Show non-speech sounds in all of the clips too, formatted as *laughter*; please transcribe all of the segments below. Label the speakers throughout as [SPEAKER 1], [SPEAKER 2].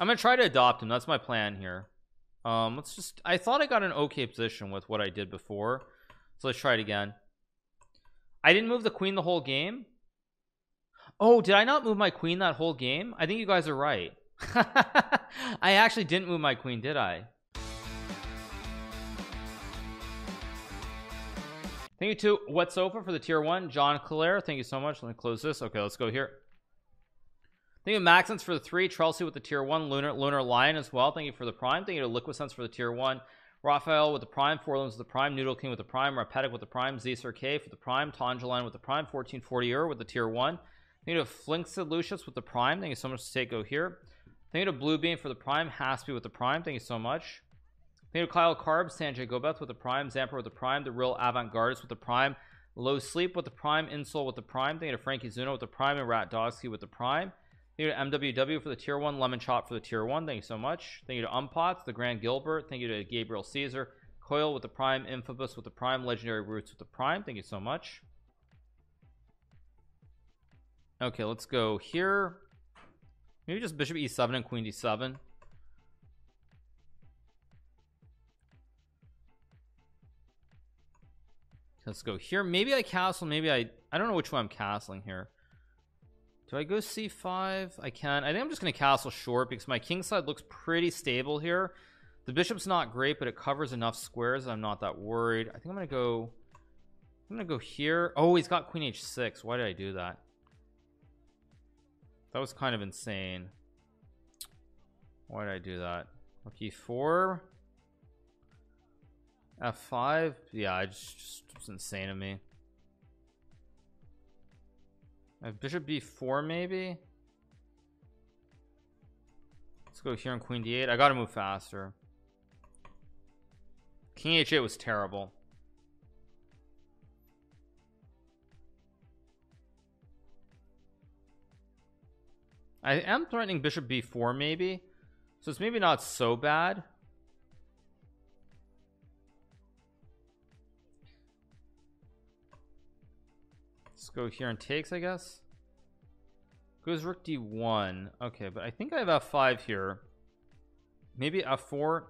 [SPEAKER 1] I'm gonna try to adopt him. That's my plan here. Um let's just I thought I got an okay position with what I did before. So let's try it again. I didn't move the queen the whole game? Oh did I not move my queen that whole game? I think you guys are right. *laughs* I actually didn't move my queen did I? Thank you to What's Sofa for the tier one. John Claire thank you so much. Let me close this. Okay let's go here Thank you Maxence for the three Chelsea with the tier one Lunar Lunar Lion as well thank you for the prime thank you to Liquid Sense for the tier one Raphael with the prime four limbs with the prime Noodle King with the prime Rapetic with the prime Z Sir for the prime Tangeline with the prime 1440 er with the tier one thank you to Flinksed Lucius with the prime thank you so much to go here thank you to Bluebeam for the prime Haspy with the prime thank you so much Thank you to Kyle Carbs, Sanjay Gobeth with the prime, Zamper with the prime, the real avant-gardist with the prime, Low Sleep with the prime, Insole with the prime, thank you to Frankie Zuno with the prime, and Rat Dogsky with the prime. Thank you to MWW for the tier one, Lemon Chop for the tier one. Thank you so much. Thank you to Umpots, the Grand Gilbert. Thank you to Gabriel Caesar, Coil with the prime, Infobus with the prime, Legendary Roots with the prime. Thank you so much. Okay, let's go here. Maybe just Bishop E7 and Queen D7. let's go here maybe I castle maybe I I don't know which one I'm castling here do I go c5 I can. I think I'm just gonna castle short because my king side looks pretty stable here. The bishop's not great but it covers enough squares I'm not that worried. I think I'm gonna go I'm gonna go here. Oh he's got queen h6 why did I do that? That was kind of insane. Why did I do that? Rook e4 f5 yeah I just, just it's insane to me bishop b4 maybe. Let's go here on queen d8 I gotta move faster. King h8 was terrible. I am threatening bishop b4 maybe. So it's maybe not so bad Let's go here and takes I guess. Goes rook d1 okay but I think I have f5 here. Maybe f4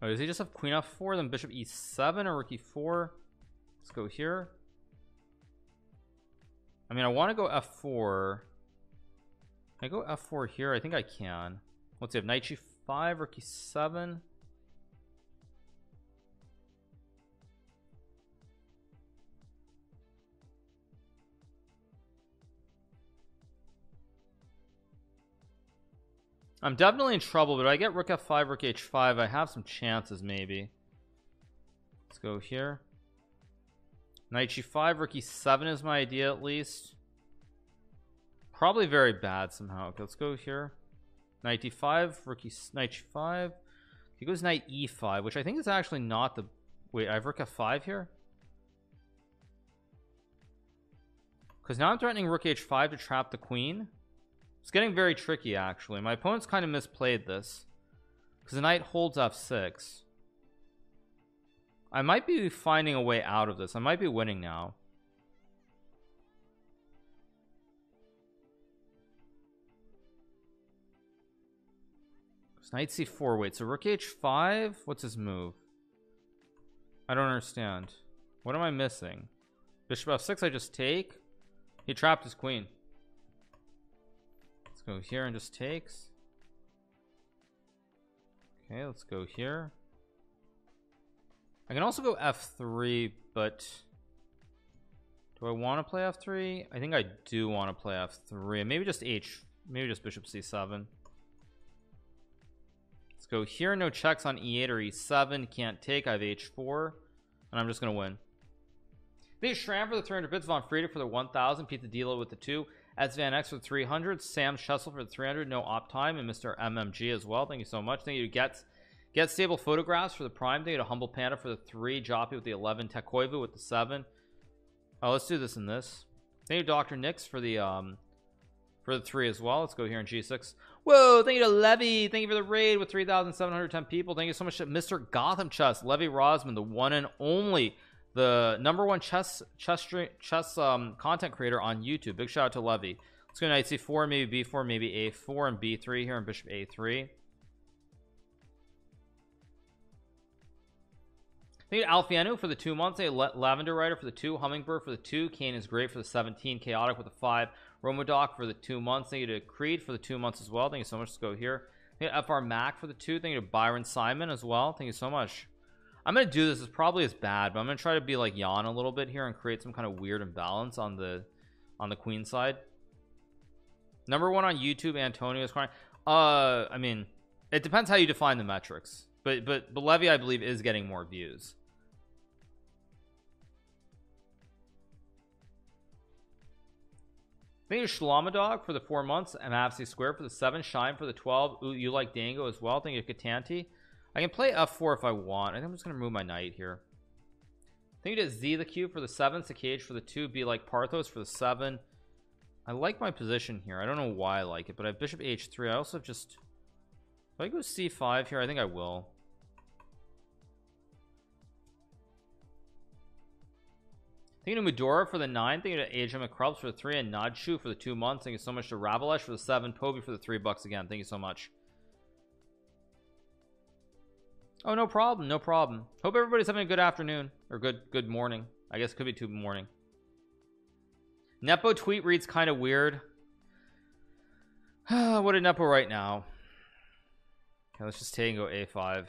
[SPEAKER 1] oh does he just have queen f4 then bishop e7 or rook e4 let's go here. I mean I want to go f4 Can I go f4 here? I think I can. Let's see have knight g5 rook e7 I'm definitely in trouble but I get rook f5 rook h5 I have some chances maybe. Let's go here. Knight g5 rook e7 is my idea at least. Probably very bad somehow. Okay, let's go here. Knight d5 rook e knight g5 he goes knight e5 which I think is actually not the wait I have rook f5 here? Because now I'm threatening rook h5 to trap the queen it's getting very tricky actually. My opponent's kind of misplayed this because the knight holds f6 I might be finding a way out of this. I might be winning now. Knight c4 wait so rook h5 what's his move? I don't understand. What am I missing? Bishop f6 I just take? He trapped his queen go here and just takes. Okay let's go here. I can also go f3 but do I want to play f3 I think I do want to play f3 maybe just h maybe just bishop c7 let's go here no checks on e8 or e7 can't take I have h4 and I'm just gonna win. Thank you Shram for the 300 bits Von Frieda for the 1000 Pizza Dilo with the 2 as Van X for 300 Sam Schessel for 300 no op time and Mr. MMG as well thank you so much thank you to get get stable photographs for the prime thank you to Humble Panda for the 3 Joppy with the 11 Tekoivu with the 7 oh let's do this in this thank you Dr. Nix for the um for the 3 as well let's go here in G6 whoa thank you to Levy thank you for the raid with 3,710 people thank you so much to Mr. Gotham Chess Levy Rozman the one and only the number one chess chess chess um, content creator on YouTube big shout out to Levy let's go knight c4 maybe b4 maybe a4 and b3 here and bishop a3 Thank you Alfiano for the two months. A Lavender Rider for the two. Hummingbird for the two. Kane is great for the 17. Chaotic with the five. Romodoc for the two months. Thank you to Creed for the two months as well. Thank you so much. Let's go here. Thank you FR Mac for the two. Thank you to Byron Simon as well. Thank you so much. I'm gonna do this. It's probably as bad, but I'm gonna try to be like yawn a little bit here and create some kind of weird imbalance on the on the queen side. Number one on YouTube, Antonio is crying. Uh, I mean, it depends how you define the metrics, but but but Levy, I believe, is getting more views. Thank you Shlomadog for the four months and Mavsy Square for the seven Shine for the 12 Ooh, you like Dango as well thank you Katanti I can play f4 if I want I think I'm just gonna remove my knight here Thank you to Z the cube for the seven Cage for the two be like Parthos for the seven I like my position here I don't know why I like it but I have Bishop H3 I also have just if I go C5 here I think I will you to Medora for the nine. You to Asia McCrubs for the three and Nadshu for the two months. Thank you so much to Ravalesh for the seven. Poby for the three bucks again. Thank you so much. Oh, no problem. No problem. Hope everybody's having a good afternoon or good good morning. I guess it could be two morning. Nepo tweet reads kind of weird. *sighs* what did Nepo write now? Okay, let's just take and go A5.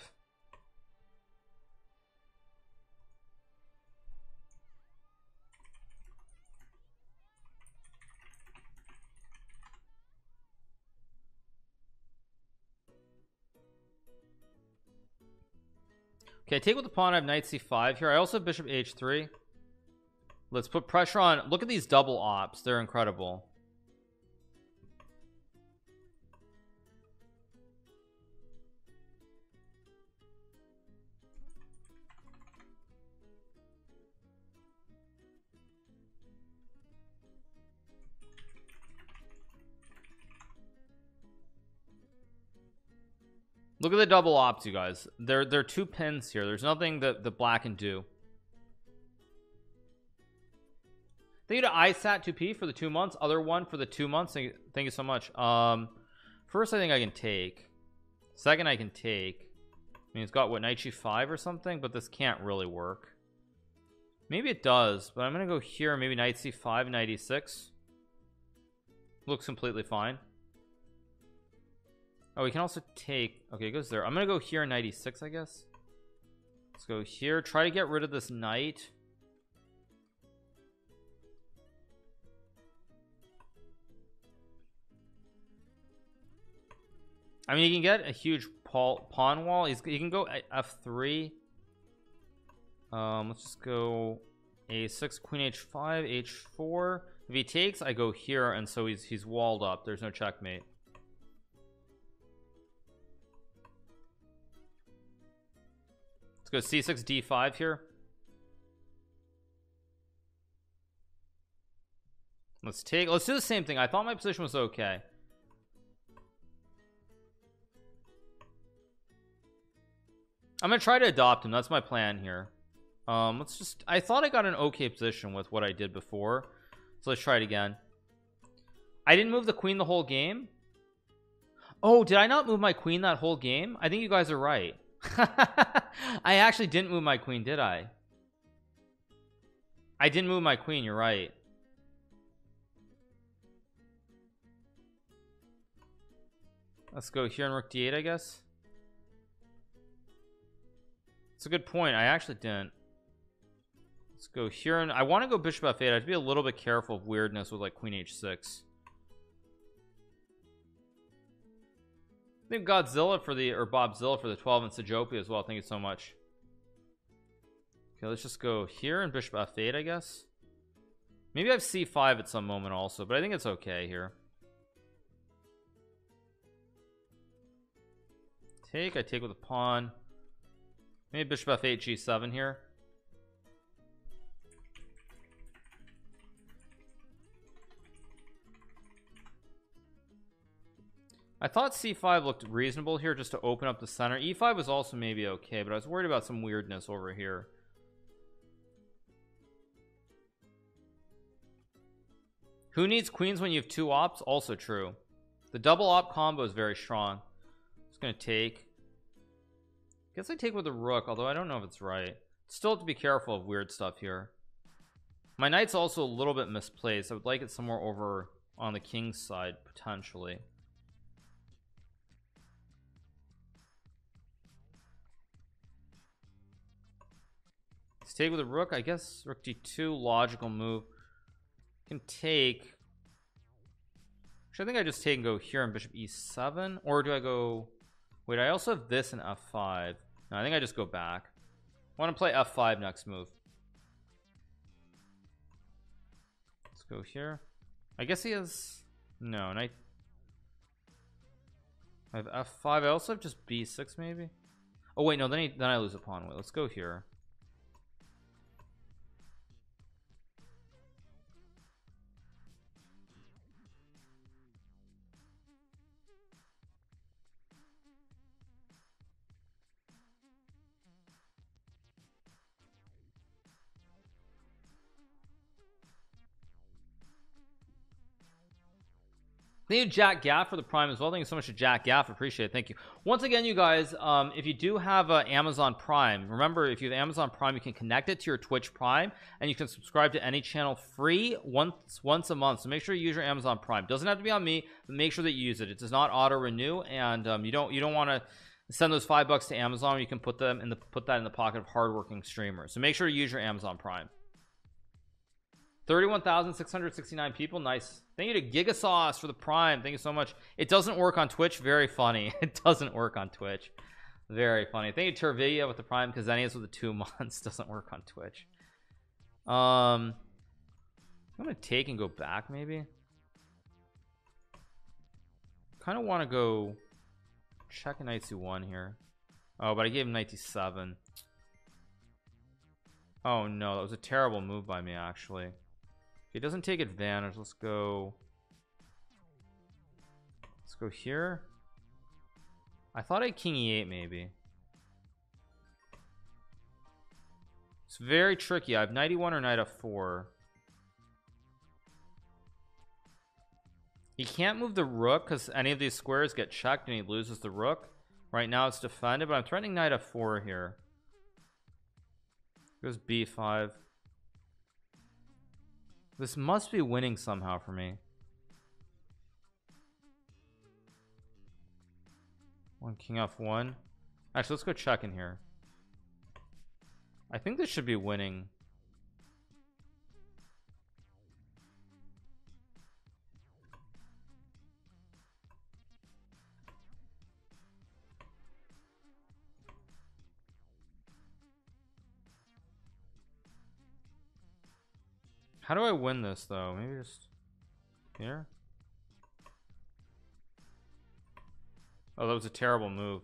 [SPEAKER 1] Okay, take with the pawn. I have knight c5 here. I also have bishop h3. Let's put pressure on. Look at these double ops. They're incredible. Look at the double ops, you guys. There, there are two pins here. There's nothing that the black can do. Thank you to ISAT2P for the two months. Other one for the two months. Thank you, thank you so much. Um, first, I think I can take. Second, I can take. I mean, it's got what knight g5 or something, but this can't really work. Maybe it does, but I'm gonna go here. Maybe knight c5, knight e6. Looks completely fine. Oh, we can also take okay, it goes there. I'm gonna go here 96, I guess. Let's go here, try to get rid of this knight. I mean, you can get a huge pawn wall. He's, you can go f3. Um, let's just go a6, queen h5, h4. If he takes, I go here, and so he's he's walled up. There's no checkmate. Let's go c6 d5 here. Let's take let's do the same thing. I thought my position was okay. I'm gonna try to adopt him. That's my plan here. Um let's just I thought I got an okay position with what I did before. So let's try it again. I didn't move the queen the whole game? Oh did I not move my queen that whole game? I think you guys are right *laughs* I actually didn't move my queen did I? I didn't move my queen you're right. Let's go here and rook d8 I guess. It's a good point I actually didn't. Let's go here and I want to go bishop f8 I have to be a little bit careful of weirdness with like queen h6 Thank Godzilla for the or Bobzilla for the 12 and Sajopi as well. Thank you so much. Okay, let's just go here and Bishop F8, I guess. Maybe I have C5 at some moment also, but I think it's okay here. Take, I take with a pawn. Maybe Bishop F8, G7 here. I thought c5 looked reasonable here just to open up the center. E5 was also maybe okay but I was worried about some weirdness over here. Who needs queens when you have two ops? Also true. The double op combo is very strong. It's gonna take guess I take with the rook although I don't know if it's right. Still have to be careful of weird stuff here. My knight's also a little bit misplaced. I would like it somewhere over on the king's side potentially take with a rook I guess rook d2 logical move. Can take Actually, I think I just take and go here on bishop e7 or do I go wait I also have this in f5 no, I think I just go back. I want to play f5 next move. Let's go here. I guess he has no knight I have f5 I also have just b6 maybe? Oh wait no then he, then I lose a pawn wait let's go here Thank you, Jack Gaff, for the prime as well. Thank you so much to Jack Gaff. Appreciate it. Thank you. Once again, you guys, um, if you do have uh, Amazon Prime, remember if you have Amazon Prime, you can connect it to your Twitch Prime, and you can subscribe to any channel free once once a month. So make sure you use your Amazon Prime. Doesn't have to be on me, but make sure that you use it. It does not auto renew, and um, you don't you don't want to send those five bucks to Amazon. You can put them in the put that in the pocket of hardworking streamers. So make sure you use your Amazon Prime. 31,669 people. Nice. Thank you to Gigasauce for the prime. Thank you so much. It doesn't work on Twitch. Very funny. *laughs* It doesn't work on Twitch. Very funny. Thank you Tervilla with the prime because any of with the two *laughs* months doesn't work on Twitch. Um, I'm gonna take and go back maybe. Kind of want to go check knight c1 here. Oh, but I gave him knight d7. Oh no, that was a terrible move by me actually. He doesn't take advantage, let's go. Let's go here. I thought I king e8 maybe. It's very tricky. I have 91 or knight f4. He can't move the rook because any of these squares get checked and he loses the rook. Right now it's defended, but I'm threatening knight f4 here. Goes b5. This must be winning somehow for me. One king f1. Actually, let's go check in here. I think this should be winning. How do I win this though? Maybe just here. Oh, that was a terrible move.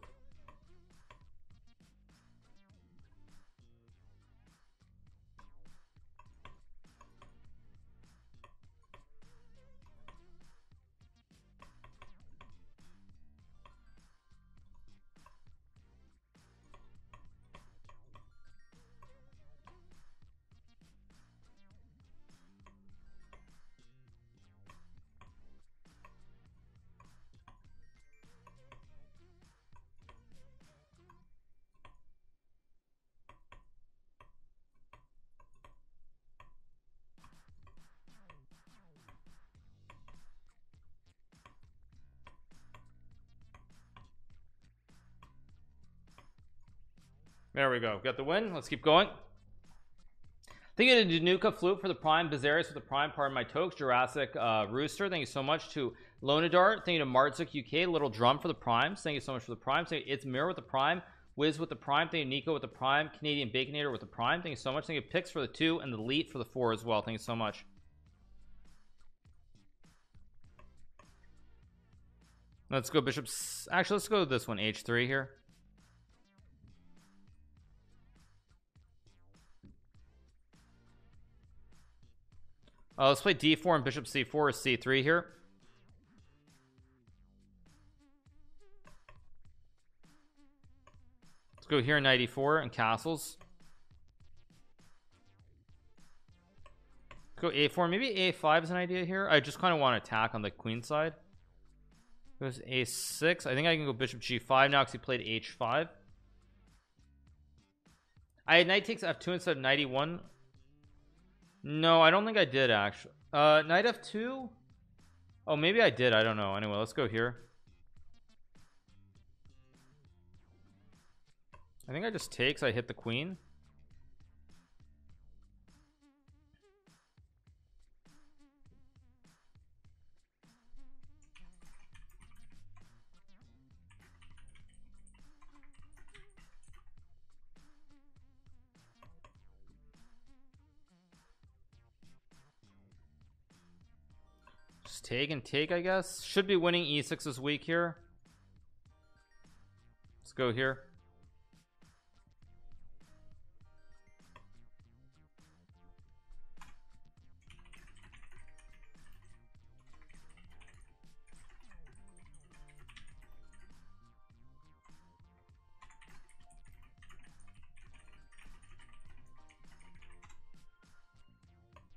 [SPEAKER 1] We go. Got the win. Let's keep going. Thank you to Danuka Flute for the Prime, Bazarius for the Prime, part of my Tokes, Jurassic uh, Rooster. Thank you so much to Lonadart. Thank you to Martzuk UK, Little Drum for the Primes. Thank you so much for the Prime. Thank you, it's Mirror with the Prime, Wiz with the Prime. Thank you, Nico with the Prime, Canadian Baconator with the Prime. Thank you so much. Thank you, Picks for the two and the Leet for the four as well. Thank you so much. Let's go bishops. Actually, let's go this one, H3 here. Uh, let's play d4 and bishop c4 or c3 here. Let's go here 94 and castles. Go a4 maybe a5 is an idea here. I just kind of want to attack on the queen side. Goes a6 I think I can go bishop g5 now because he played h5 I had knight takes f2 instead of knight e1 no I don't think I did actually. Uh knight f2 oh maybe I did. I don't know. Anyway let's go here. I think I just takes. I hit the queen take and take I guess. Should be winning e6 this week here. Let's go here.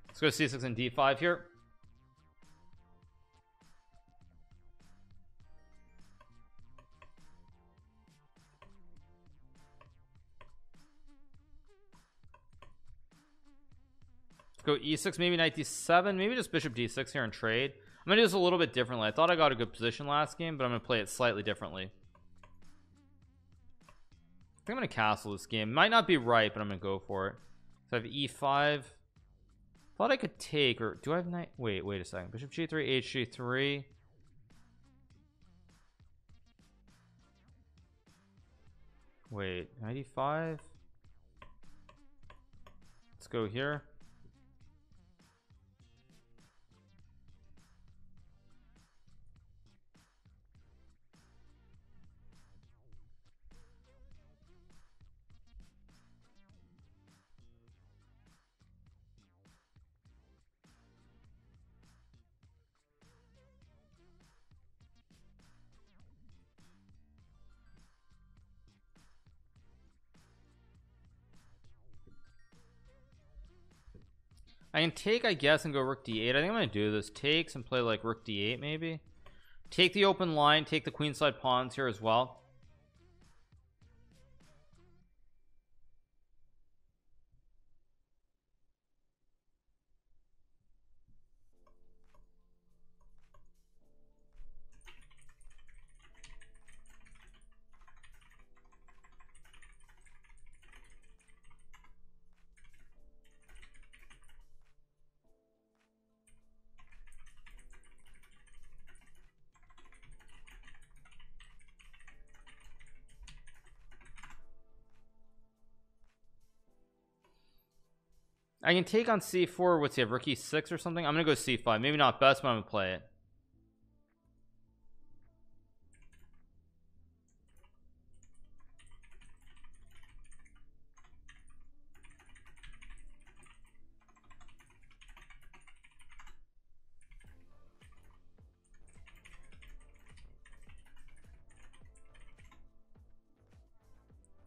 [SPEAKER 1] Let's go c6 and d5 here go e6 maybe knight d7 maybe just bishop d6 here and trade. I'm gonna do this a little bit differently. I thought I got a good position last game but I'm gonna play it slightly differently. I think I'm gonna castle this game. Might not be right but I'm gonna go for it. So I have e5 thought I could take or do I have knight wait wait a second. Bishop g3 hg3 wait 95 let's go here I can take I guess and go rook d8 I think I'm gonna do this. Takes and play like rook d8 maybe. Take the open line take the queenside pawns here as well I can take on c4 what's he have rook e6 or something? I'm gonna go c5 maybe not best but I'm gonna play it.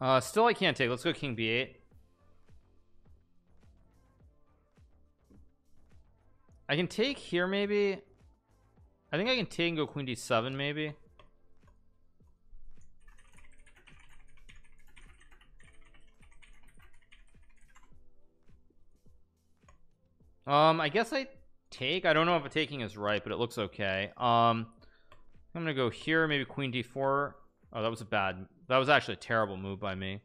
[SPEAKER 1] Uh still I can't take. Let's go king b8 I can take here maybe. I think I can take and go queen d7 maybe. Um I guess I take I don't know if a taking is right but it looks okay. Um I'm gonna go here maybe queen d4 oh that was a bad that was actually a terrible move by me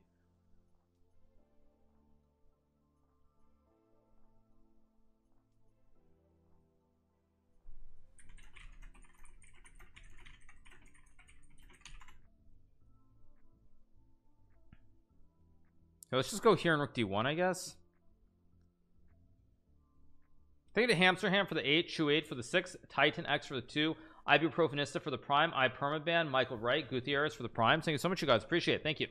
[SPEAKER 1] let's just go here and rook d1 I guess Thank you to Hamsterham for the 8, Chew 8 for the 6, Titan X for the 2, Ibuprofenista for the Prime, I Permaban, Michael Wright, Gutierrez for the Prime. Thank you so much, you guys. Appreciate it. Thank you.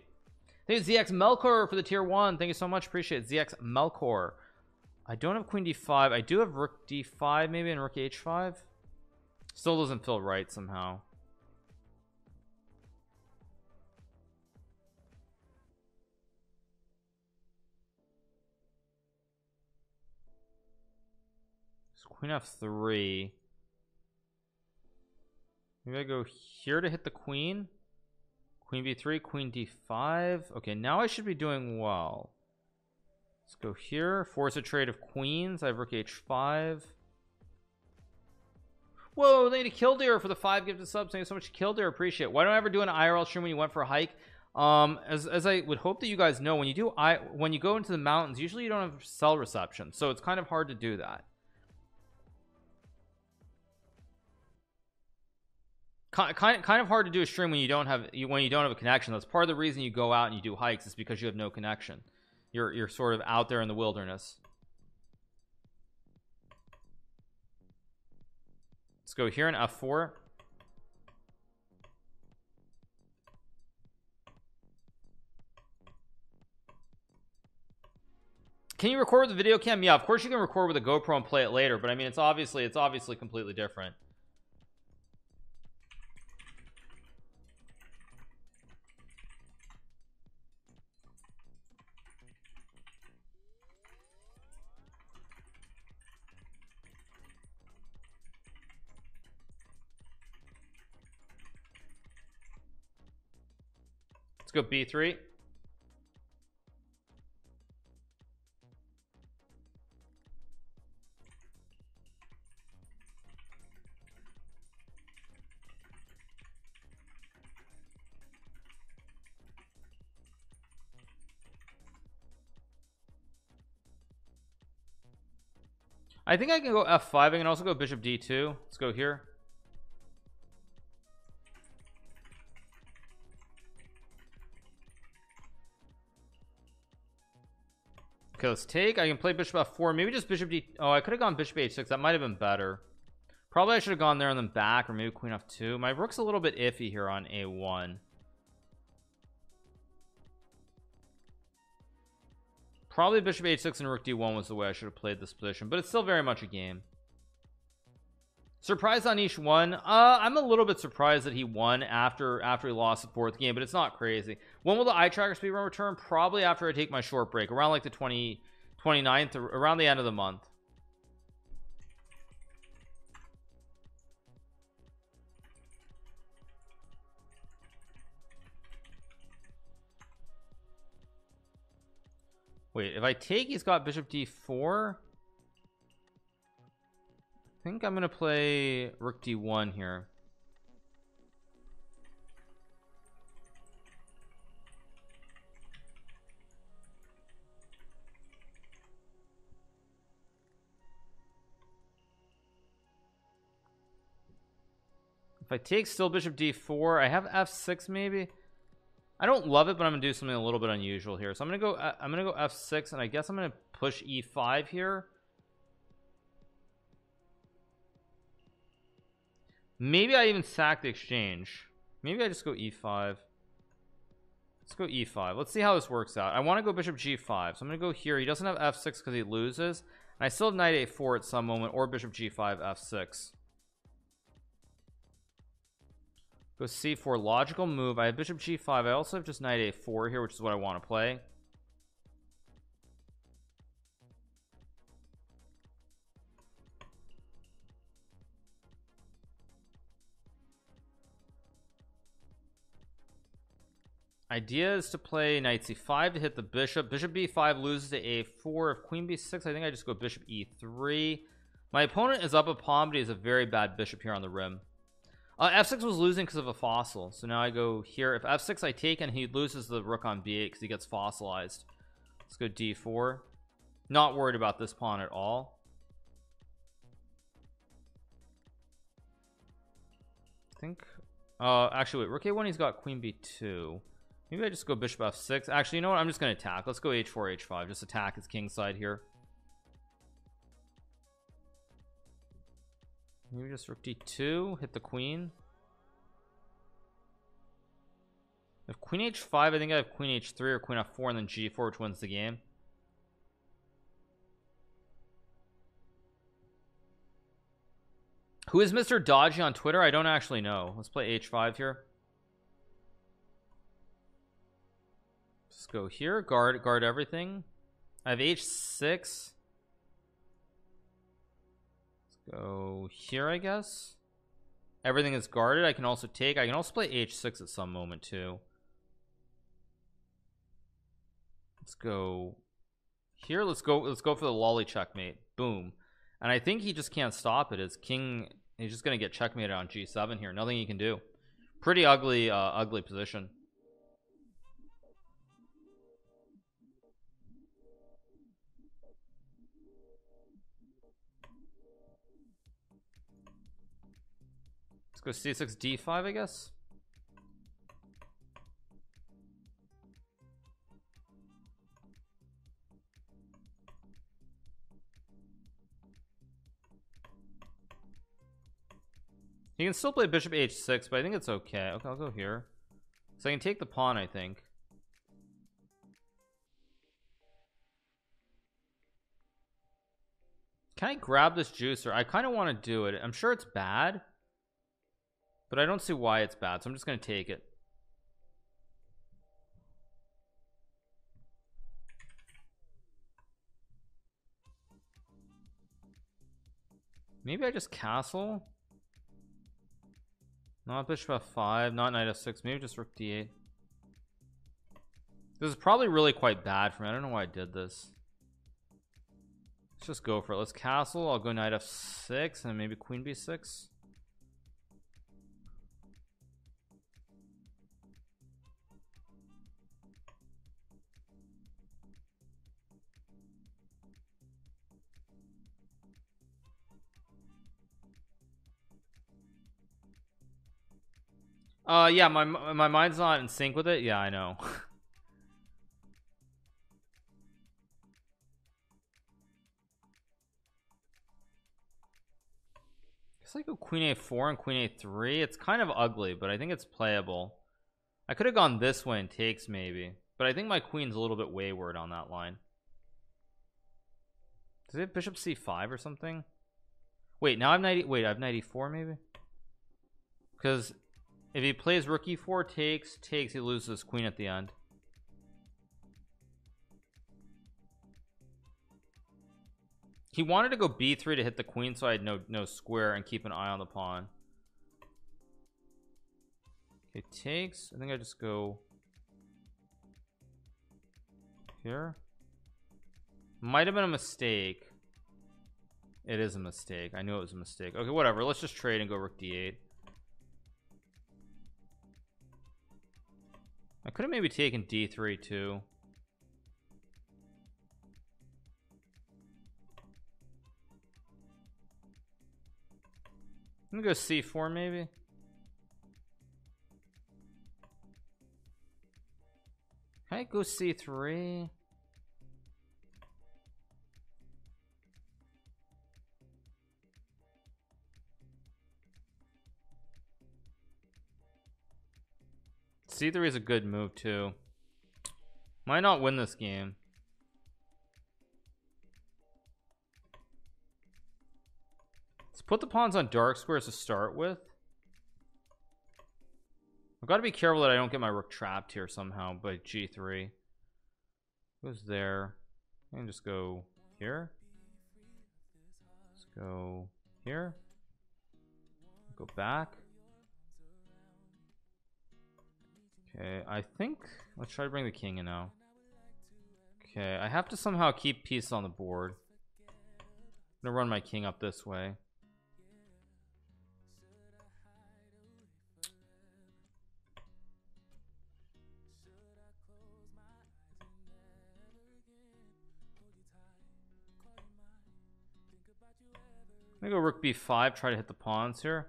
[SPEAKER 1] Thank you, ZX Melkor for the tier 1. Thank you so much. Appreciate it. ZX Melkor. I don't have Queen D5. I do have Rook D5 maybe and Rook H5. Still doesn't feel right somehow. Queen f3 maybe I go here to hit the queen? Queen b3 queen d5 okay now I should be doing well. Let's go here. Force a trade of queens. I have rook h5 whoa they need to killdeer for the five gifted subs. Thank you so much killdeer appreciate it. why don't I ever do an IRL stream when you went for a hike? Um as, as I would hope that you guys know when you do I when you go into the mountains usually you don't have cell reception so it's kind of hard to do that kind kind of hard to do a stream when you don't have when you don't have a connection. That's part of the reason you go out and you do hikes is because you have no connection. You're you're sort of out there in the wilderness. Let's go here in f4 can you record with the video cam? Yeah of course you can record with a GoPro and play it later but I mean it's obviously it's obviously completely different go b3 I think I can go f5 I can also go bishop d2 let's go here take. I can play bishop f4 maybe just bishop d. Oh I could have gone bishop h6 that might have been better. Probably I should have gone there and then back or maybe queen f2 my rook's a little bit iffy here on a1 probably bishop h6 and rook d1 was the way I should have played this position but it's still very much a game. Surprised Anish won uh I'm a little bit surprised that he won after after he lost the fourth game but it's not crazy when will the eye tracker speed run return? Probably after I take my short break around like the 20 29th around the end of the month. Wait if I take he's got bishop d4 I think I'm gonna play rook d1 here if I take still bishop d4 I have f6 maybe. I don't love it but I'm gonna do something a little bit unusual here. So I'm gonna go uh, I'm gonna go f6 and I guess I'm gonna push e5 here. Maybe I even sack the exchange. Maybe I just go e5 let's go e5 let's see how this works out. I want to go bishop g5 so I'm gonna go here. He doesn't have f6 because he loses. And I still have knight a4 at some moment or bishop g5 f6 go c4 logical move. I have bishop g5 I also have just knight a4 here which is what I want to play. Idea is to play knight c5 to hit the bishop. Bishop b5 loses to a4 if queen b6 I think I just go bishop e3 my opponent is up a pawn but he has a very bad bishop here on the rim uh, f6 was losing because of a fossil so now I go here. If f6 I take and he loses the rook on b8 because he gets fossilized. Let's go d4 not worried about this pawn at all. I think uh actually wait rook a1 he's got queen b2 maybe I just go bishop f6 actually you know what? I'm just gonna attack. Let's go h4 h5 just attack his king side here maybe just rook d2 hit the queen. If queen h5 I think I have queen h3 or queen f4 and then g4 which wins the game. Who is Mr. Dodgy on Twitter? I don't actually know. Let's play h5 here. Let's go here guard guard everything. I have h6 let's go here I guess. Everything is guarded. I can also take I can also play h6 at some moment too. Let's go here. Let's go let's go for the Lolli checkmate. Boom. And I think he just can't stop it. As king he's just gonna get checkmated on g7 here. Nothing he can do. Pretty ugly uh, ugly position go c6 d5 I guess? You can still play bishop h6 but I think it's okay. Okay I'll go here. So I can take the pawn I think. Can I grab this juicer? I kind of want to do it. I'm sure it's bad but I don't see why it's bad so I'm just gonna take it. Maybe I just castle? Not bishop f5 not knight f6 maybe just rook d8 this is probably really quite bad for me I don't know why I did this. Let's just go for it. Let's castle I'll go knight f6 and maybe queen b6 uh yeah my my mind's not in sync with it? Yeah I know. *laughs* It's like a queen a4 and queen a3 it's kind of ugly but I think it's playable. I could have gone this way and takes maybe but I think my queen's a little bit wayward on that line. Does it have bishop c5 or something? Wait now I'm 90 wait I have 94 maybe? Because if he plays rook e4 takes takes he loses queen at the end. He wanted to go b3 to hit the queen so I had no no square and keep an eye on the pawn. It takes. I think I just go here. Might have been a mistake. It is a mistake. I knew it was a mistake. Okay whatever. Let's just trade and go rook d8 I could have maybe taken d3 too. I'm gonna go c4 maybe. Can I go c3 c3 is a good move too. Might not win this game. Let's put the pawns on dark squares to start with. I've got to be careful that I don't get my rook trapped here somehow by g3 goes there? And just go here. Let's go here. Go back okay I think let's try to bring the king in now. Okay I have to somehow keep peace on the board. I'm gonna run my king up this way. I'm gonna go rook b5 try to hit the pawns here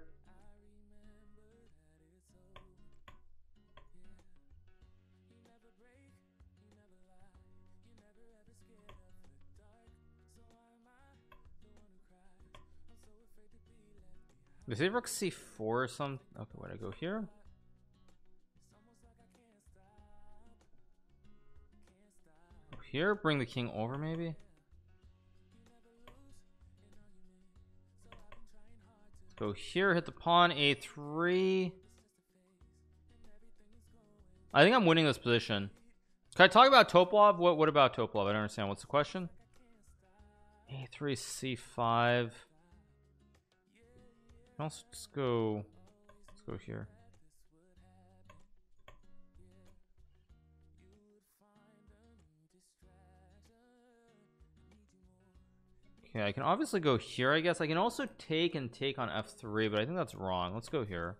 [SPEAKER 1] Is it rook c4 or something? okay where I go here? Oh, here? Bring the king over maybe? Go here hit the pawn a3 I think I'm winning this position. Can I talk about Topalov what what about Topalov I don't understand. What's the question? A3 c5 Let's just go. Let's go here. Okay, I can obviously go here, I guess. I can also take and take on f3, but I think that's wrong. Let's go here.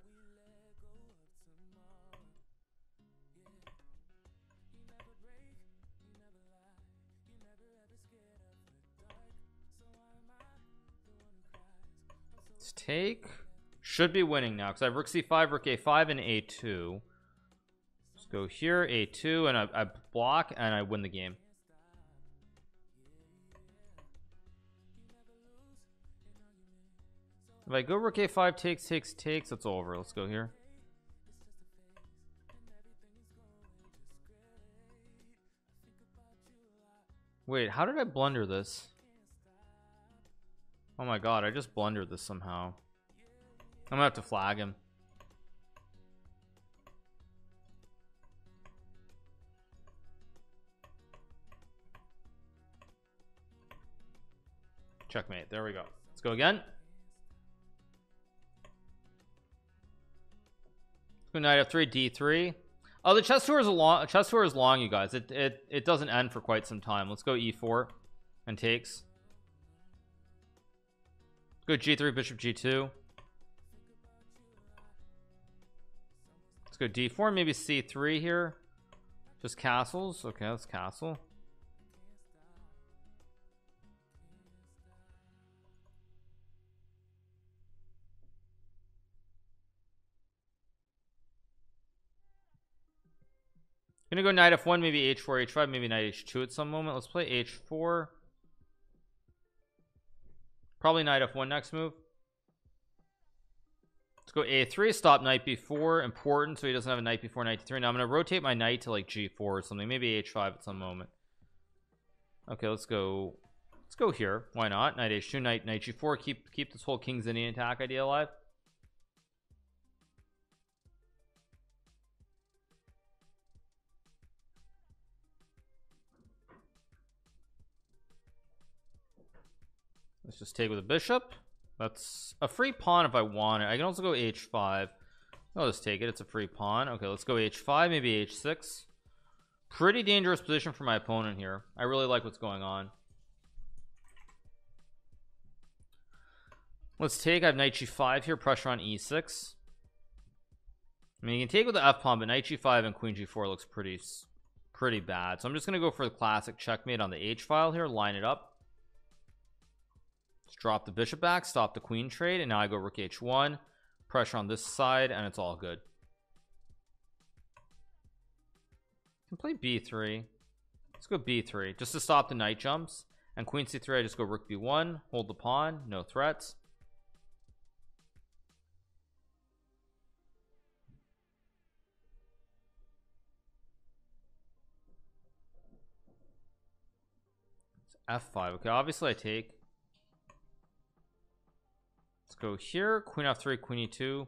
[SPEAKER 1] Take. Should be winning now because I have rook c5, rook a5, and a2. Let's go here, a2, and I, I block and I win the game. If I go rook a5 takes takes takes it's over let's go here wait how did I blunder this oh my god I just blundered this somehow I'm gonna have to flag him. Checkmate. There we go. Let's go again. Good knight f3 d3 oh the chess tour is a long chess tour is long you guys. It it it doesn't end for quite some time. Let's go e4 and takes. Let's go g3 bishop g2 let's go d4 maybe c3 here just castles okay let's castle Gonna go knight f1, maybe h4, h5, maybe knight h2 at some moment. Let's play h4. Probably knight f1 next move. Let's go a3, stop knight b4. Important, so he doesn't have a knight before knight d3. Now I'm gonna rotate my knight to like g4 or something. Maybe h5 at some moment. Okay, let's go. Let's go here. Why not? Knight h2, knight knight g4. Keep keep this whole king's Indian attack idea alive. let's just take with a bishop that's a free pawn if I want it. I can also go h5 I'll just take it. It's a free pawn. Okay let's go h5 maybe h6 pretty dangerous position for my opponent here. I really like what's going on. Let's take I have knight g5 here pressure on e6 I mean you can take with the f pawn but knight g5 and queen g4 looks pretty pretty bad. So I'm just gonna go for the classic checkmate on the h file here line it up Drop the bishop back stop the queen trade and now I go rook h1 pressure on this side and it's all good. Can play b3 let's go b3 just to stop the knight jumps. And queen c3 I just go rook b1 hold the pawn no threats. F5 okay obviously I take let's go here. Queen f3 queen e2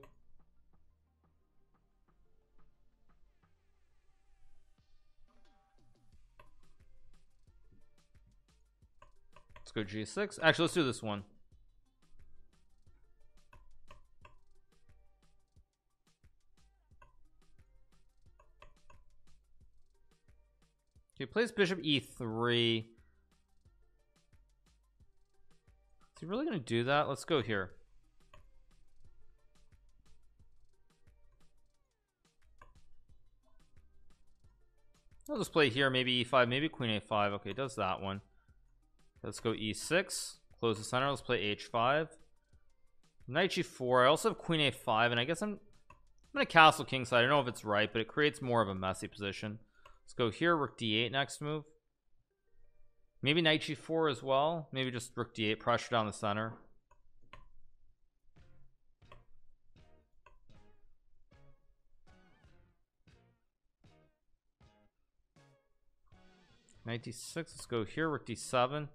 [SPEAKER 1] let's go g6 actually let's do this one. He plays bishop e3 is he really gonna do that? Let's go here I'll just play here maybe e5 maybe queen a5 okay does that one. Let's go e6 close the center let's play h5 knight g4 I also have queen a5 and I guess I'm I'm gonna castle kingside. I don't know if it's right but it creates more of a messy position. Let's go here rook d8 next move. Maybe knight g4 as well. Maybe just rook d8 pressure down the center Knight d6 let's go here. With d7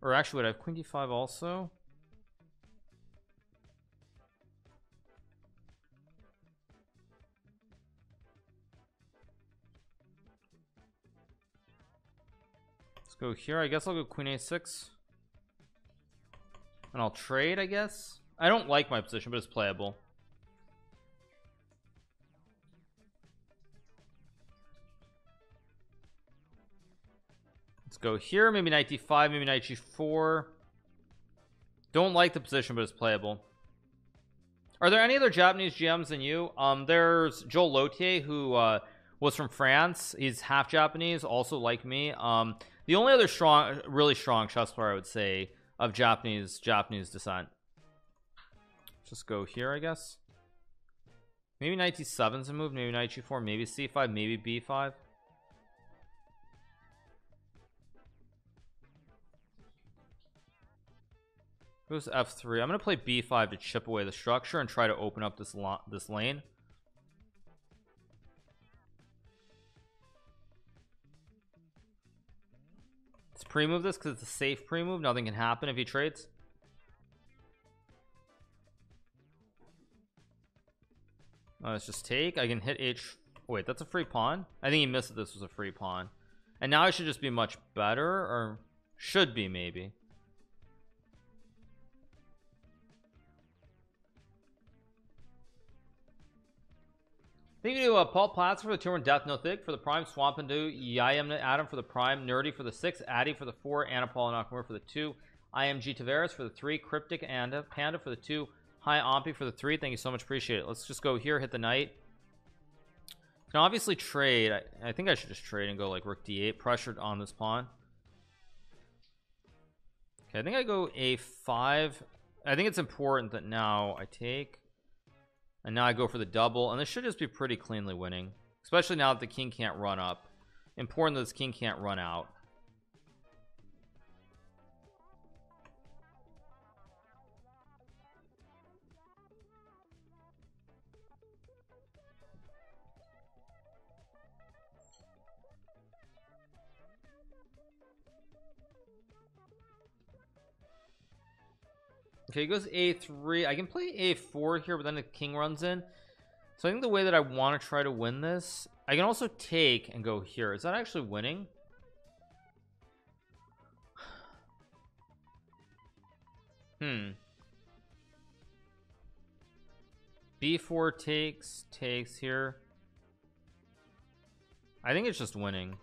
[SPEAKER 1] or actually would I have queen d5 also. Let's go here. I guess I'll go queen a6 and I'll trade I guess. I don't like my position but it's playable go here maybe knight d5 maybe knight g4 don't like the position but it's playable. Are there any other Japanese GMs than you? Um there's Joel Lautier who uh was from France. He's half Japanese also like me. Um the only other strong really strong chess player I would say of Japanese Japanese descent. Just go here I guess. Maybe knight d7's a move maybe knight g4 maybe c5 maybe b5 goes f3 I'm gonna play b5 to chip away the structure and try to open up this this lane. Let's pre-move this because it's a safe pre-move. Nothing can happen if he trades. Uh, let's just take. I can hit H wait that's a free pawn? I think he missed that this was a free pawn. And now I should just be much better or should be maybe Thank you to uh, Paul Platz for the two and Death No Thick for the prime, Swamp and Do, Yayam Adam for the prime, Nerdy for the six, Addy for the four, Anna Paul and Nakamura for the two, IMG Tavares for the three, Cryptic and Panda for the two, Hi Ompi for the three. Thank you so much, appreciate it. Let's just go here, hit the knight. Can obviously trade. I, I think I should just trade and go like Rook D8, pressured on this pawn. Okay, I think I go A5. I think it's important that now I take and now I go for the double and this should just be pretty cleanly winning especially now that the king can't run up. Important that this king can't run out okay he goes a3 I can play a4 here but then the king runs in. So I think the way that I want to try to win this I can also take and go here. Is that actually winning? *sighs* Hmm. B4 takes takes here. I think it's just winning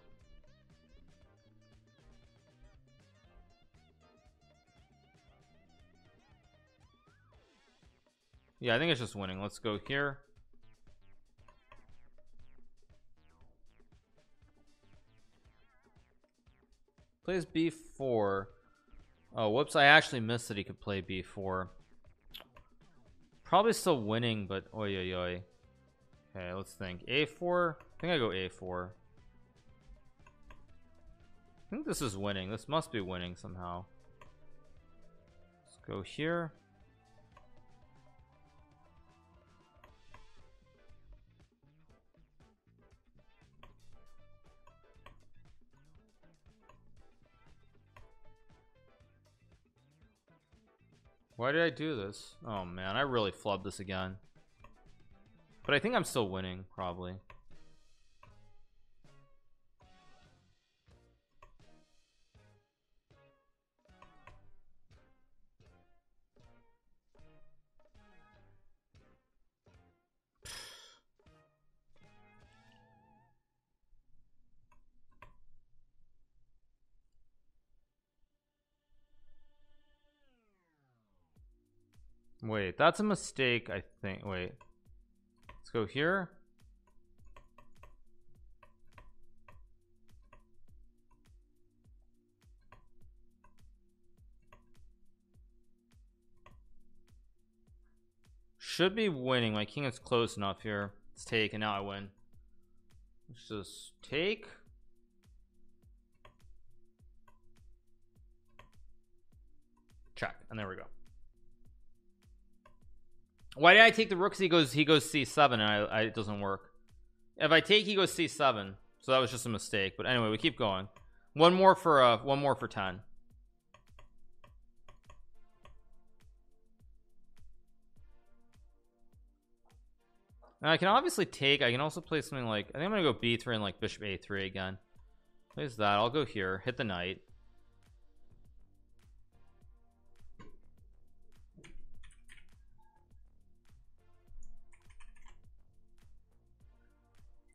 [SPEAKER 1] yeah I think it's just winning. Let's go here. Plays b4 oh whoops I actually missed that he could play b4 probably still winning but oi oi oi okay let's think. A4 I think I go a4 I think this is winning. This must be winning somehow. Let's go here why did I do this? Oh man I really flubbed this again. But I think I'm still winning probably wait that's a mistake I think. Wait. Let's go here. Should be winning. My king is close enough here. Let's take and now I win. Let's just take. Check and there we go why did I take the rook? He goes he goes c7 and I, I it doesn't work. If I take he goes c7, so that was just a mistake. But anyway, we keep going. One more for uh one more for 10. Now I can obviously take I can also play something like I think I'm gonna go b3 and like bishop a3 again plays that I'll go here hit the knight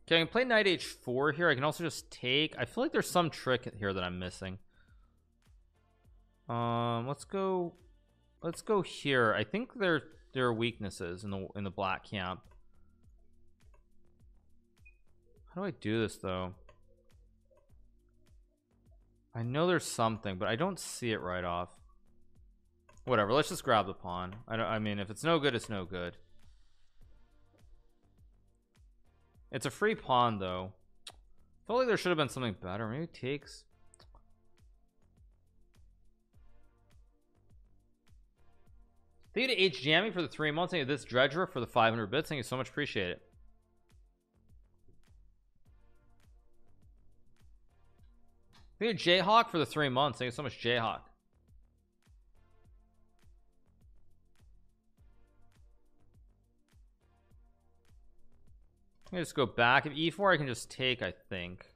[SPEAKER 1] Okay, I can play knight h4 here. I can also just take. I feel like there's some trick here that I'm missing. Um, let's go. Let's go here. I think there there are weaknesses in the in the black camp. How do I do this though? I know there's something, but I don't see it right off. Whatever. Let's just grab the pawn. I don't. I mean, if it's no good, it's no good. It's a free pawn though. Felt like there should have been something better. Maybe takes. Thank you to H for the three months. Thank you to this Dredger for the 500 bits. Thank you so much. Appreciate it. Thank you Jayhawk for the three months. Thank you so much, Jayhawk. I just go back. If e4, I can just take. I think.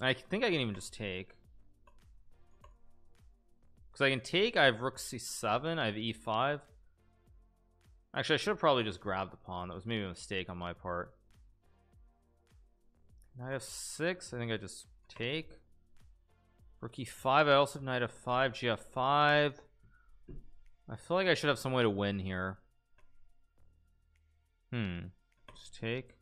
[SPEAKER 1] I think I can even just take. Because I can take. I have rook c7. I have e5. Actually, I should have probably just grabbed the pawn. That was maybe a mistake on my part. Knight f6. I think I just take. Rook e5. I also have knight f5. gf5. I feel like I should have some way to win here. Hmm. Just take.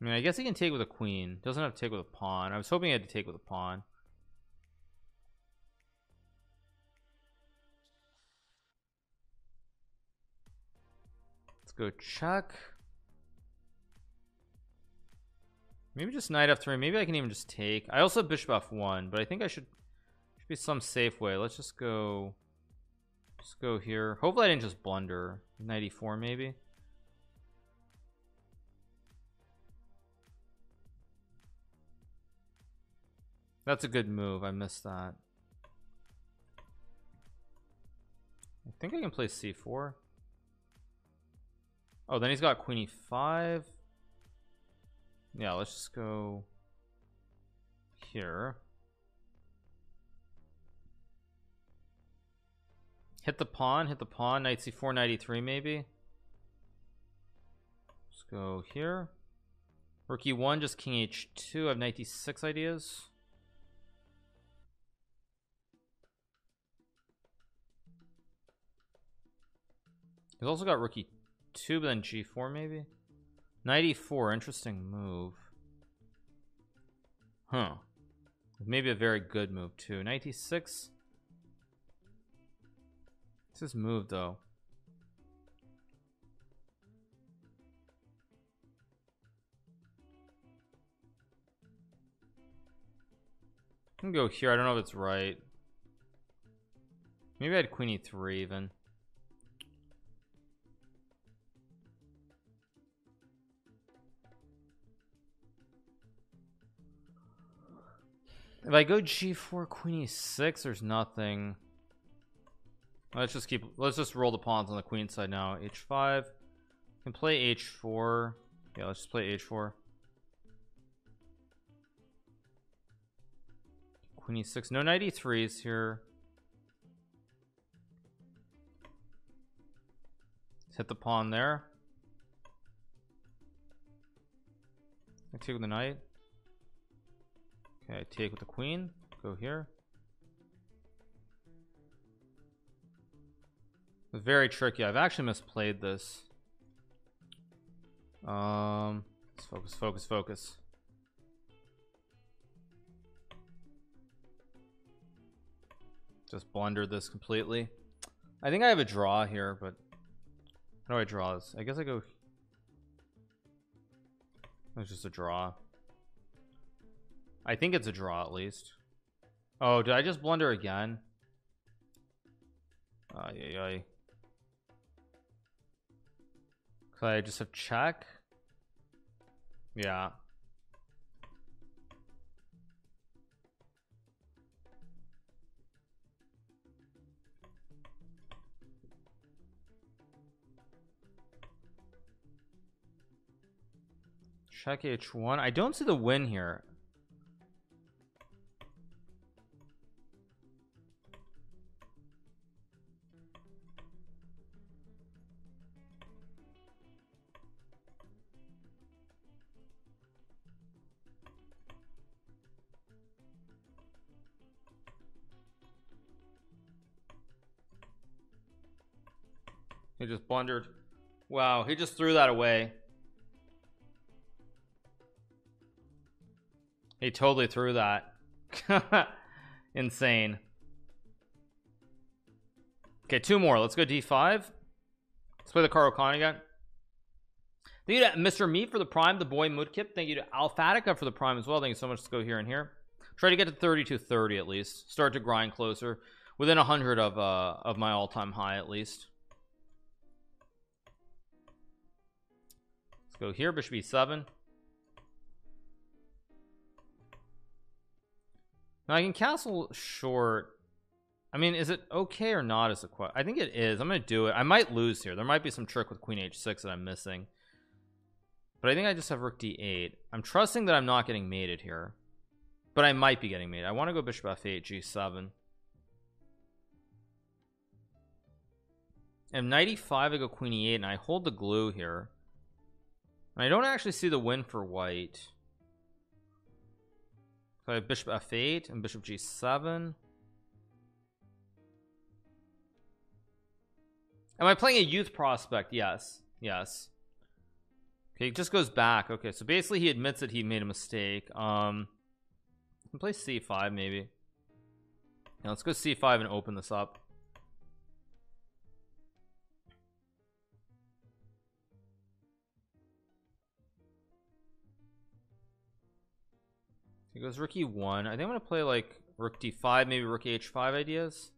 [SPEAKER 1] I mean, I guess he can take with a queen. Doesn't have to take with a pawn. I was hoping he had to take with a pawn. Let's go check. Maybe just knight f3. Maybe I can even just take. I also have bishop f1, but I think I should, should be some safe way. Let's just go. Just go here. Hopefully I didn't just blunder. 94 maybe. That's a good move. I missed that. I think I can play c4. Oh, then he's got queen e5. Yeah, let's just go here. Hit the pawn, hit the pawn, knight c4, 93 maybe. Let's go here. Rook e1, just king h2. I have 96 ideas. He's also got rook e2, but then g4 maybe. 94, interesting move. Huh. Maybe a very good move too. 96. This is move though. I can go here. I don't know if it's right. Maybe I had queen e3 even. If I go g4 queen e6 there's nothing Let's just keep. Let's just roll the pawns on the queen side now. H5. Can play H4. Yeah, let's just play H4. Queen E6. No knight E3s here. Let's hit the pawn there. I take with the knight. Okay, I take with the queen. Go here. Very tricky. I've actually misplayed this. Um let's focus focus focus. Just blundered this completely. I think I have a draw here but how do I draw this? I guess I go it's just a draw. I think it's a draw at least. Oh did I just blunder again? Ay, ay, ay. Could I just have check? Yeah. Check H1. I don't see the win here. Just blundered. Wow he just threw that away. He totally threw that. *laughs* Insane. Okay two more. Let's go d5 let's play the Caro-Kann again. Thank you to Mr. Me for the prime the boy Mudkip. Thank you to Alphatica for the prime as well. Thank you so much. Let's go here and here. Try to get to 3230 at least. Start to grind closer. Within a hundred of uh of my all-time high at least go here bishop e7 now I can castle short. I mean is it okay or not as a question I think it is. I'm gonna do it. I might lose here. There might be some trick with queen h6 that I'm missing. But I think I just have rook d8 I'm trusting that I'm not getting mated here but I might be getting mated. I want to go bishop f8 g7 and 95 I go queen e8 and I hold the glue here I don't actually see the win for white. So I have bishop f8 and bishop g7 am I playing a youth prospect? Yes. Yes. Okay he just goes back. Okay so basically he admits that he made a mistake. Um play c5 maybe. Now let's go c5 and open this up He goes rook e1 I think I'm gonna play like rook d5 maybe rook h5 ideas.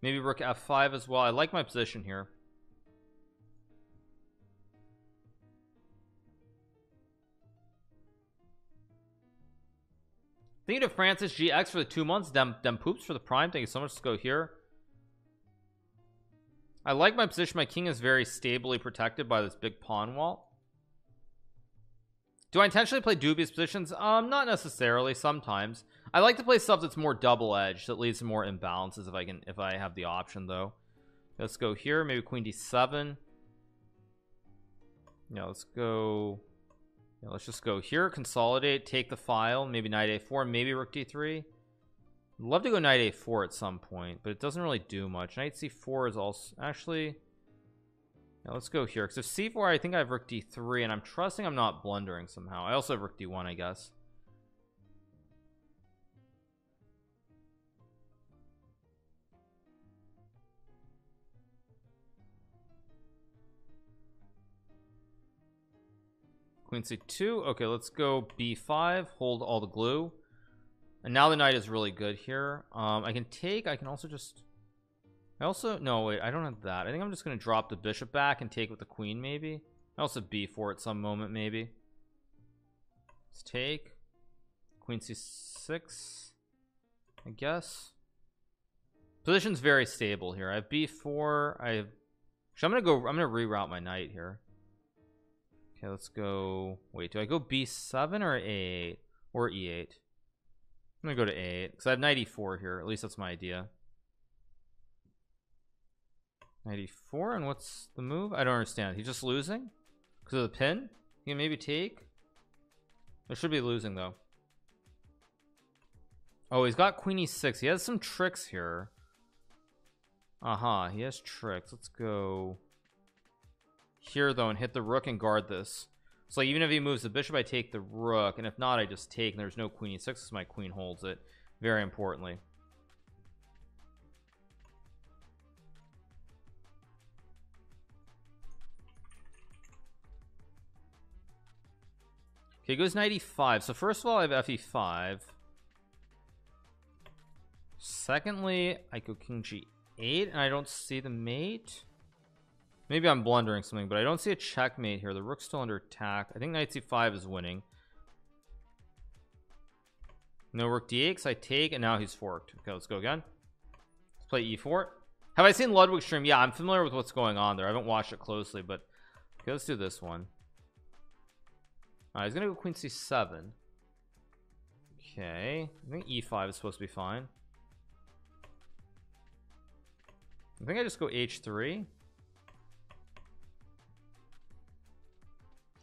[SPEAKER 1] Maybe rook f5 as well. I like my position here. Thank you to Francis GX for the two months them them poops for the prime. Thank you so much let's go here. I like my position. My king is very stably protected by this big pawn wall do I intentionally play dubious positions? Um not necessarily sometimes. I like to play stuff that's more double-edged that leads to more imbalances if I can if I have the option though. Let's go here maybe queen d7 yeah let's go yeah, let's just go here consolidate take the file maybe knight a4 maybe rook d3 love to go knight a4 at some point but it doesn't really do much. Knight c4 is also actually now let's go here because if c4 I think I have rook d3 and I'm trusting I'm not blundering somehow. I also have rook d1 I guess. Queen c2 okay let's go b5 hold all the glue. And now the knight is really good here. Um I can take I can also just I also no wait I don't have that. I think I'm just gonna drop the bishop back and take with the queen maybe. I also b4 at some moment maybe. Let's take. Queen c6 I guess. Position's very stable here. I have b4 I have I'm gonna go I'm gonna reroute my knight here. Okay let's go wait do I go b7 or a8 or e8 I'm gonna go to a8 because I have knight e4 here at least that's my idea 94 and what's the move? I don't understand. He's just losing? Because of the pin? He can maybe take? It should be losing though. Oh he's got queen e6 he has some tricks here. Uh-huh he has tricks. Let's go here though and hit the rook and guard this. So even if he moves the bishop I take the rook and if not I just take and there's no queen e6 because my queen holds it. Very importantly Okay, goes 95. So first of all, I have FE5. Secondly, I go King G8 and I don't see the mate. Maybe I'm blundering something, but I don't see a checkmate here. The rook's still under attack. I think Knight C5 is winning. No rook D8 I take and now he's forked. Okay, let's go again. Let's play E4. Have I seen Ludwig stream? Yeah, I'm familiar with what's going on there. I haven't watched it closely, but okay, let's do this one. Alright, he's gonna go queen c7 okay I think e5 is supposed to be fine. I think I just go h3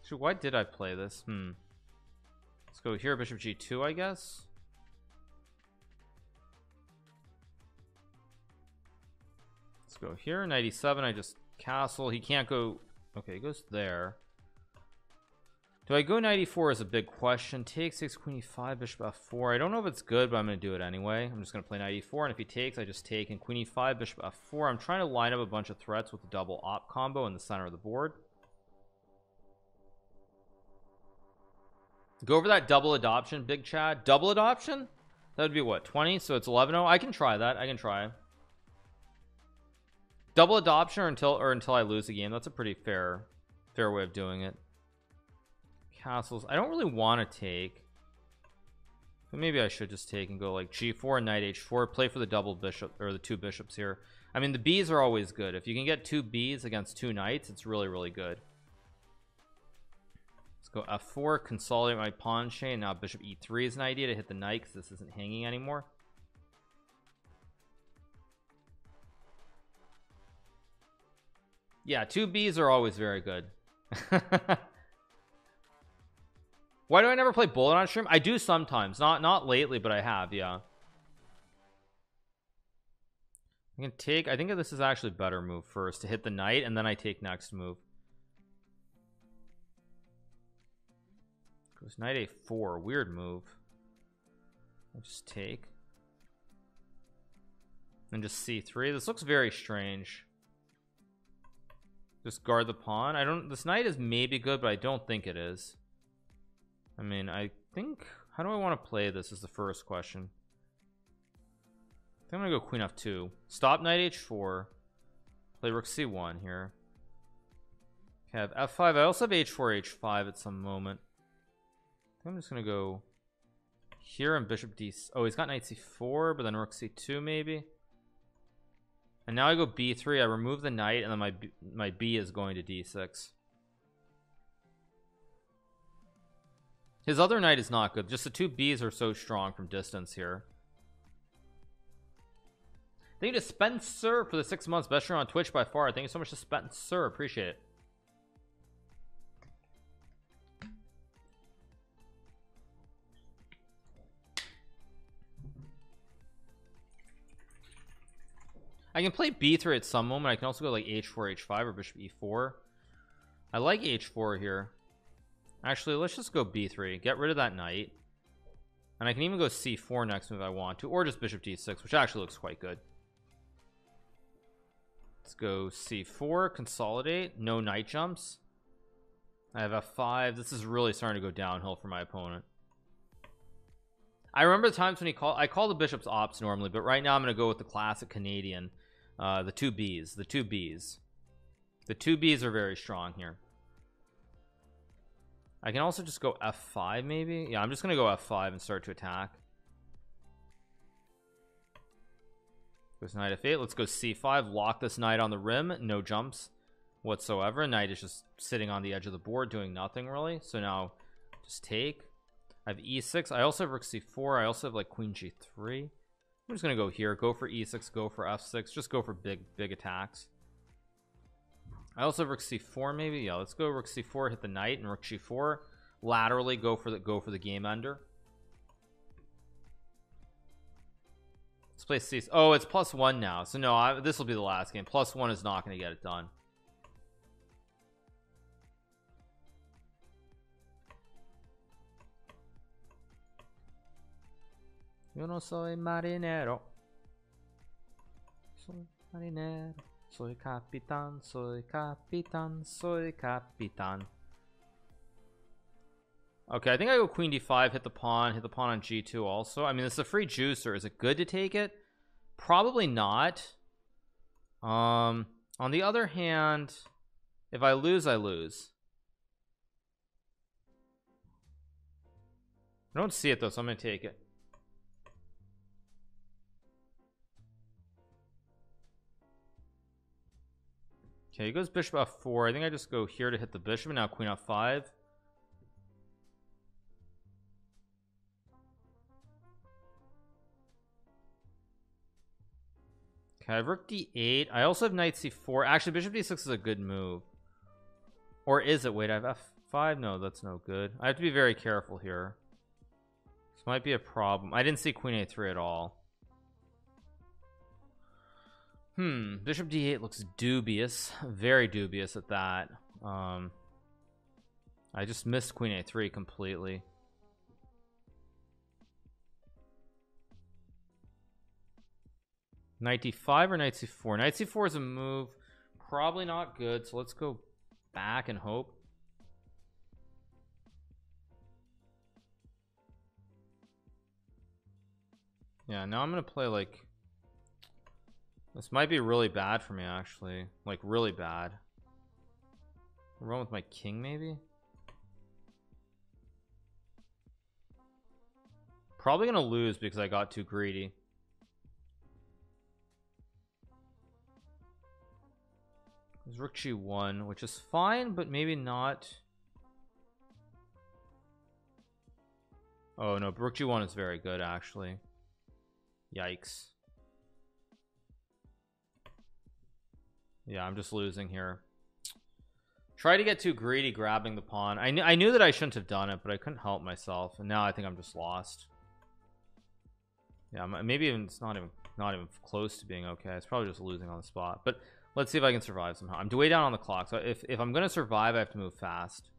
[SPEAKER 1] so why did I play this? Hmm. Let's go here bishop g2 I guess. Let's go here 97 I just castle. He can't go okay he goes there do I go 94 is a big question. Take 6 queen e5 bishop f4 I don't know if it's good but I'm gonna do it anyway. I'm just gonna play 94 and if he takes I just take. And queen e5 bishop f4 I'm trying to line up a bunch of threats with the double op combo in the center of the board. Go over that double adoption big chad. Double adoption? That would be what 20 so it's 11 0 I can try that. I can try. Double adoption or until or until I lose the game. That's a pretty fair fair way of doing it castles. I don't really want to take but maybe I should just take and go like g4 knight h4 play for the double bishop or the two bishops here. I mean the B's are always good. If you can get two B's against two knights it's really really good. Let's go f4 consolidate my pawn chain. Now bishop e3 is an idea to hit the knight because this isn't hanging anymore. Yeah two B's are always very good *laughs* why do I never play bullet on stream? I do sometimes. Not not lately but I have yeah. I can take I think this is actually better move first to hit the knight and then I take next move. Goes knight a4 weird move. I'll just take. And just c3 this looks very strange. Just guard the pawn. I don't this knight is maybe good but I don't think it is I mean I think how do I want to play this is the first question. I'm gonna go queen f2 stop knight h4 play rook c1 here. Okay, I have f5 I also have h4 h5 at some moment. I'm just gonna go here and bishop d oh he's got knight c4 but then rook c2 maybe. And now I go b3 I remove the knight and then my my b is going to d6 his other knight is not good. Just the two b's are so strong from distance here. Thank you to Spencer for the six months. Best stream on Twitch by far. Thank you so much to Spencer. Appreciate it. I can play b3 at some moment. I can also go like h4 h5 or bishop e4 I like h4 here actually let's just go b3 get rid of that knight. And I can even go c4 next move if I want to or just bishop d6 which actually looks quite good. Let's go c4 consolidate no knight jumps. I have f5 this is really starting to go downhill for my opponent. I remember the times when he called I call the bishops ops normally but right now I'm gonna go with the classic Canadian uh the two B's the two B's. The two B's are very strong here I can also just go f5 maybe? Yeah I'm just gonna go f5 and start to attack. Goes knight f8 let's go c5 lock this knight on the rim no jumps whatsoever. Knight is just sitting on the edge of the board doing nothing really. So now just take. I have e6 I also have rook c4 I also have like queen g3 I'm just gonna go here go for e6 go for f6 just go for big big attacks I also have rook c4 maybe yeah let's go rook c4 hit the knight and rook g4 laterally go for the go for the game under let's play c oh it's plus one now so no this will be the last game plus one is not going to get it done Yo no soy marinero. Soy marinero. Soy capitán, soy capitán, soy capitán. Okay, I think I go queen d5, hit the pawn, hit the pawn on g2 also. I mean, this is a free juicer. Is it good to take it? Probably not. Um, on the other hand, if I lose, I lose. I don't see it though, so I'm gonna take it. Okay, he goes bishop f4. I think I just go here to hit the bishop and now queen f5. Okay, I rook d8. I also have knight c4. Actually, bishop d6 is a good move. Or is it? Wait, I have f5? No, that's no good. I have to be very careful here. This might be a problem. I didn't see queen a3 at all. Hmm bishop d8 looks dubious very dubious at that. Um I just missed queen a3 completely. Knight d5 or knight c4 knight c4 is a move probably not good so let's go back and hope. Yeah now I'm gonna play like this might be really bad for me actually. Like really bad. Run with my king maybe? Probably gonna lose because I got too greedy. Rook g1 which is fine but maybe not. Oh no rook g1 is very good actually. Yikes yeah I'm just losing here. Try to get too greedy grabbing the pawn. I, kn I knew that I shouldn't have done it but I couldn't help myself and now I think I'm just lost. Yeah maybe even it's not even not even close to being okay. It's probably just losing on the spot but let's see if I can survive somehow. I'm way down on the clock so if, if I'm gonna survive I have to move fast.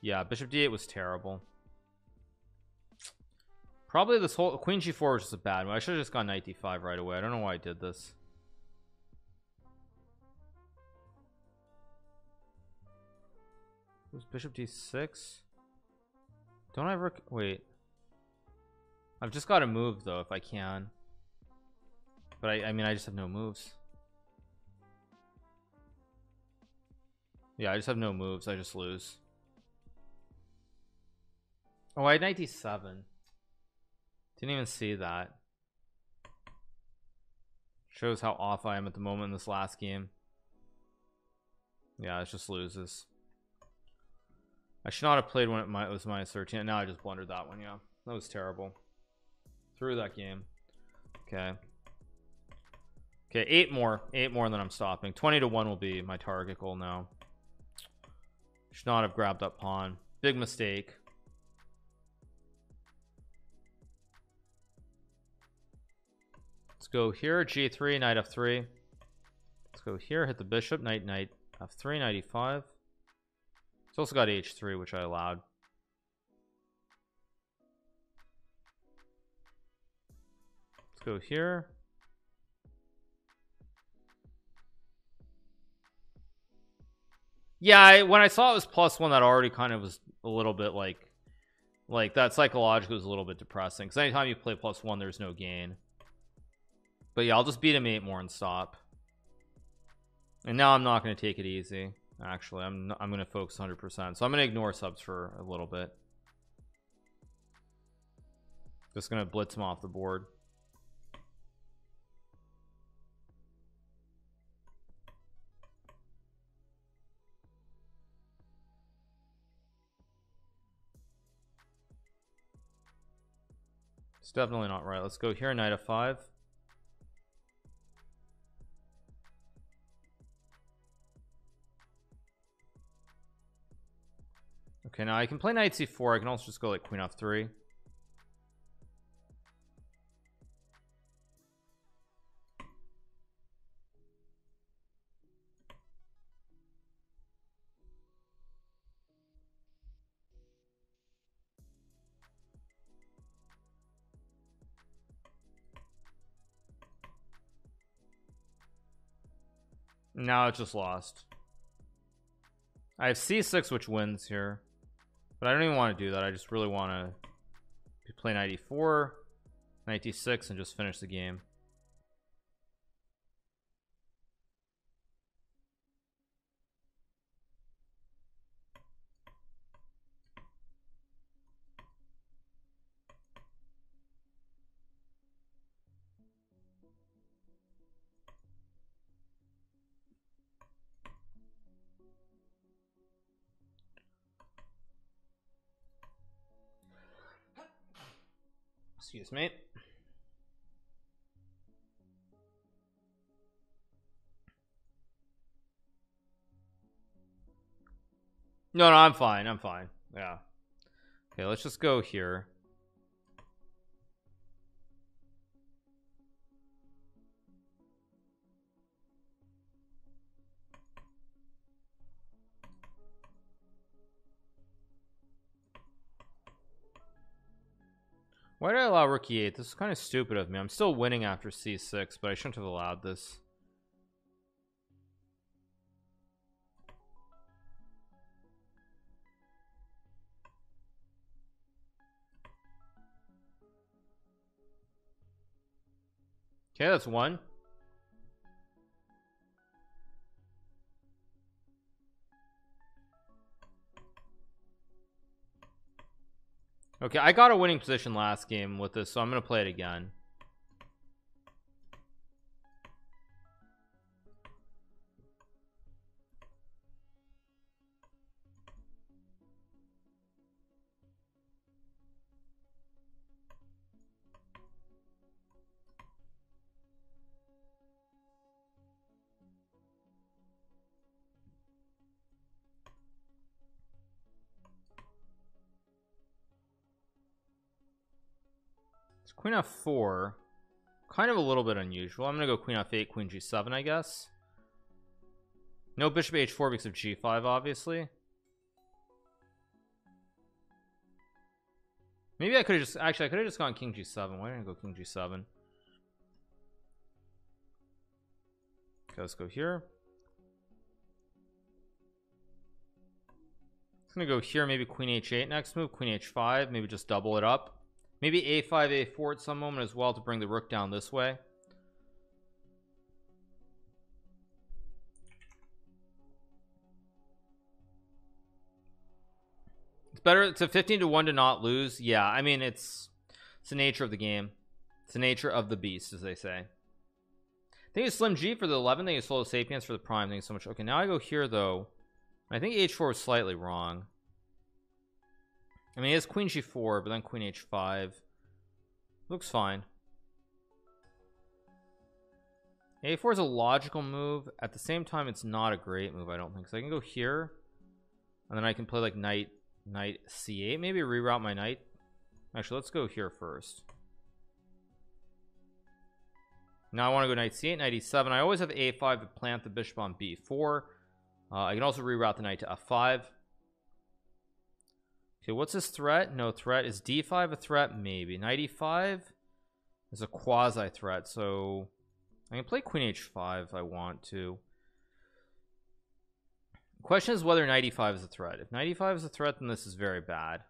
[SPEAKER 1] Yeah bishop d8 was terrible. Probably this whole queen g4 was just a bad one I should have just gone knight d5 right away. I don't know why I did this was bishop d6 don't I ever wait. I've just got to move though if I can. But I, I mean I just have no moves. Yeah I just have no moves. I just lose. Oh I had 97 didn't even see that. Shows how off I am at the moment in this last game. Yeah it just loses I should not have played when it was minus 13 now I just blundered that one yeah. That was terrible. Through that game. Okay. Okay eight more eight more than I'm stopping. 20 to 1 will be my target goal now. Should not have grabbed that pawn. Big mistake. Let's go here g3 knight f3 let's go here hit the bishop knight knight f3 knight e5 it's also got h3 which I allowed. Let's go here. Yeah I, when I saw it was plus one that already kind of was a little bit like like that psychologically was a little bit depressing because anytime you play plus one there's no gain. But yeah I'll just beat him eight more and stop. And now I'm not going to take it easy actually I'm not, I'm gonna focus 100% so I'm gonna ignore subs for a little bit just gonna blitz him off the board It's definitely not right. Let's go here, knight f5. Okay now I can play knight c4 I can also just go like queen f3 now it's just lost. I have c6 which wins here but I don't even want to do that. I just really want to play 94 96 and just finish the game excuse me. No no I'm fine I'm fine yeah. Okay let's just go here why did I allow rook e8 this is kind of stupid of me. I'm still winning after c6 but I shouldn't have allowed this. Okay that's one Okay, I got a winning position last game with this, so I'm gonna play it again. Queen f4 kind of a little bit unusual. I'm gonna go queen f8 queen g7 I guess. No bishop h4 because of g5 obviously. Maybe I could have just actually I could have just gone king g7 why didn't I go king g7 okay let's go here. I'm gonna go here maybe queen h8 next move queen h5 maybe just double it up maybe a5 a4 at some moment as well to bring the rook down this way. It's better it's a 15 to 1 to not lose. Yeah I mean it's it's the nature of the game. It's the nature of the beast as they say. Thank you Slim G for the 11 thank you Solo Sapiens for the prime. Thank you so much. Okay now I go here though. I think h4 is slightly wrong I mean, it's queen g4, but then queen h5. Looks fine. a4 is a logical move. At the same time, it's not a great move, I don't think. So I can go here, and then I can play like knight, knight c8. Maybe reroute my knight. Actually, let's go here first. Now I want to go knight c8, knight e7. I always have a5 to plant the bishop on b4. Uh, I can also reroute the knight to f5. Okay, what's his threat? No threat. Is d5 a threat? Maybe. Knight e5 is a quasi threat, so I can play queen h5 if I want to. The question is whether knight e5 is a threat. If knight e5 is a threat, then this is very bad.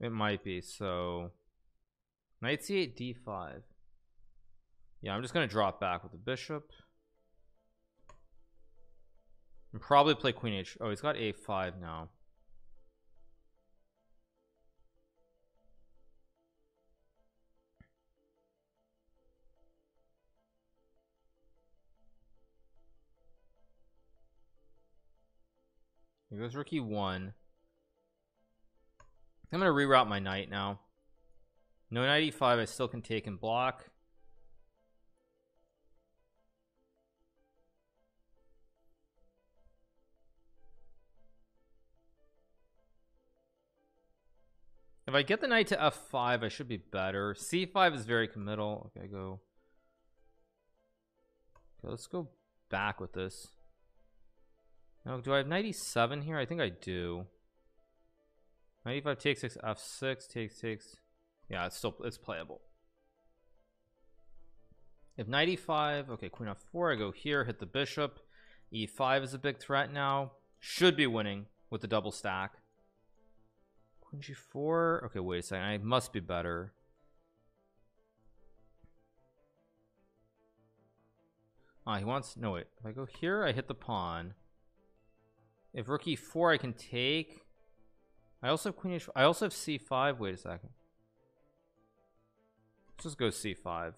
[SPEAKER 1] It might be, so knight c8 d5. Yeah, I'm just gonna drop back with the bishop. And probably play queen h. Oh, he's got a5 now. Here goes rook e1. I'm gonna reroute my knight now. No 95 I still can take and block. If I get the knight to f5 I should be better c5 is very committal okay go okay, let's go back with this no, do I have 97 here? I think I do. 95 takes 6 f6 takes 6 yeah it's still it's playable. If 95 okay queen f4 I go here hit the bishop. E5 is a big threat now. Should be winning with the double stack. Queen g4 okay wait a second I must be better. Ah he wants no wait if I go here I hit the pawn if rook e4 I can take I also have queen h I also have c5 wait a second. Let's just go c5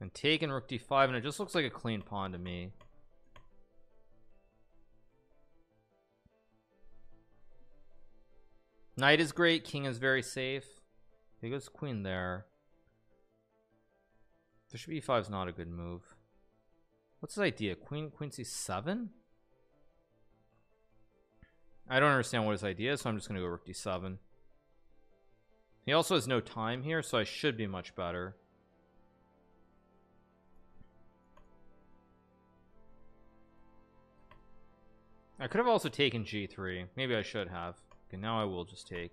[SPEAKER 1] and take in rook d5 and it just looks like a clean pawn to me. Knight is great king is very safe. He goes queen there. Bishop e5 is not a good move. What's his idea? Queen queen c7 I don't understand what his idea is so I'm just gonna go rook d7 he also has no time here so I should be much better. I could have also taken g3 maybe I should have. Okay now I will just take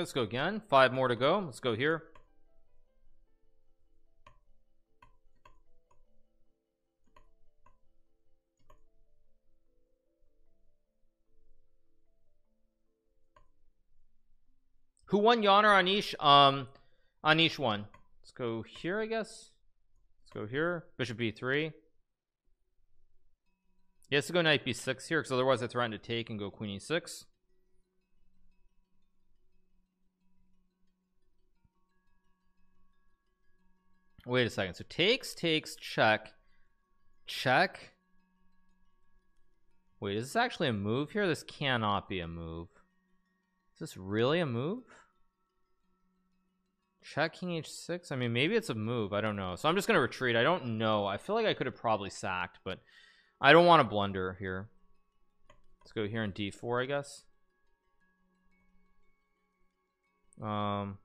[SPEAKER 1] let's go again. Five more to go. Let's go here. Who won Yawner Anish um Anish won let's go here I guess. Let's go here. Bishop b3 he has to go knight b6 here because otherwise I threaten to take and go queen e6 wait a second. So takes takes check check. Wait is this actually a move here? This cannot be a move. Is this really a move? Check king h6 I mean maybe it's a move. I don't know. So I'm just gonna retreat. I don't know. I feel like I could have probably sacked but I don't want to blunder here. Let's go here in d4 I guess. Um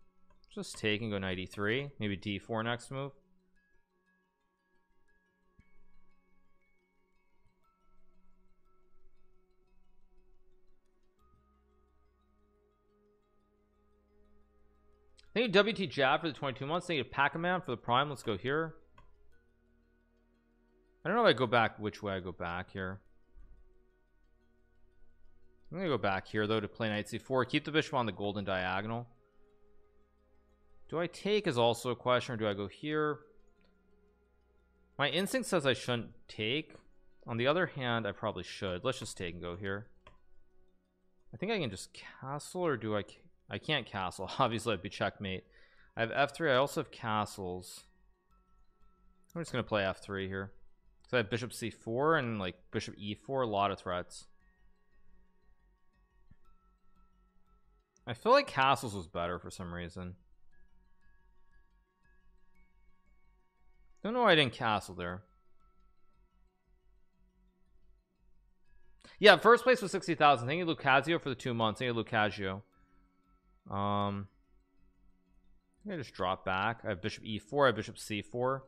[SPEAKER 1] just take and go knight e3 maybe d4 next move Thank you WT Jab for the 22 months. Thank you Pac-Man for the prime. Let's go here. I don't know if I go back which way I go back here. I'm gonna go back here though to play knight c4. Keep the bishop on the golden diagonal. Do I take is also a question or do I go here? My instinct says I shouldn't take. On the other hand, I probably should. Let's just take and go here. I think I can just castle or do I I can't castle *laughs* obviously I'd be checkmate I have f3 I also have castles I'm just gonna play f3 here so I have bishop c4 and like bishop e4 a lot of threats I feel like castles was better for some reason don't know why I didn't castle there. Yeah first place was 60,000 thank you Lucasio for the two months. Thank you Lucasio. Um I just drop back. I have bishop e4 I have bishop c4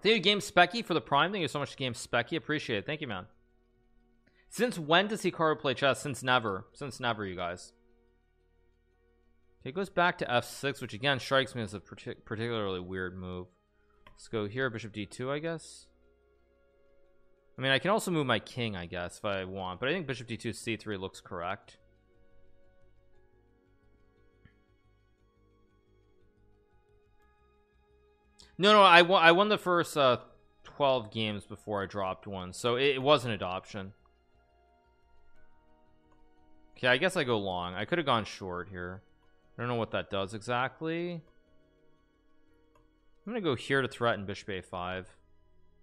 [SPEAKER 1] Thank you, Game Specky, for the prime. Thank you so much, Game Specky. Appreciate it. Thank you, man. Since when does Hikaru play chess? Since never. Since never, you guys. Okay, it goes back to f6, which again strikes me as a partic particularly weird move. Let's go here, bishop d2, I guess. I mean, I can also move my king, I guess, if I want, but I think bishop d2 c3 looks correct. No, no, I won. I won the first uh, 12 games before I dropped one, so it, it was an adoption. Okay, I guess I go long. I could have gone short here. I don't know what that does exactly. I'm gonna go here to threaten bishop a5.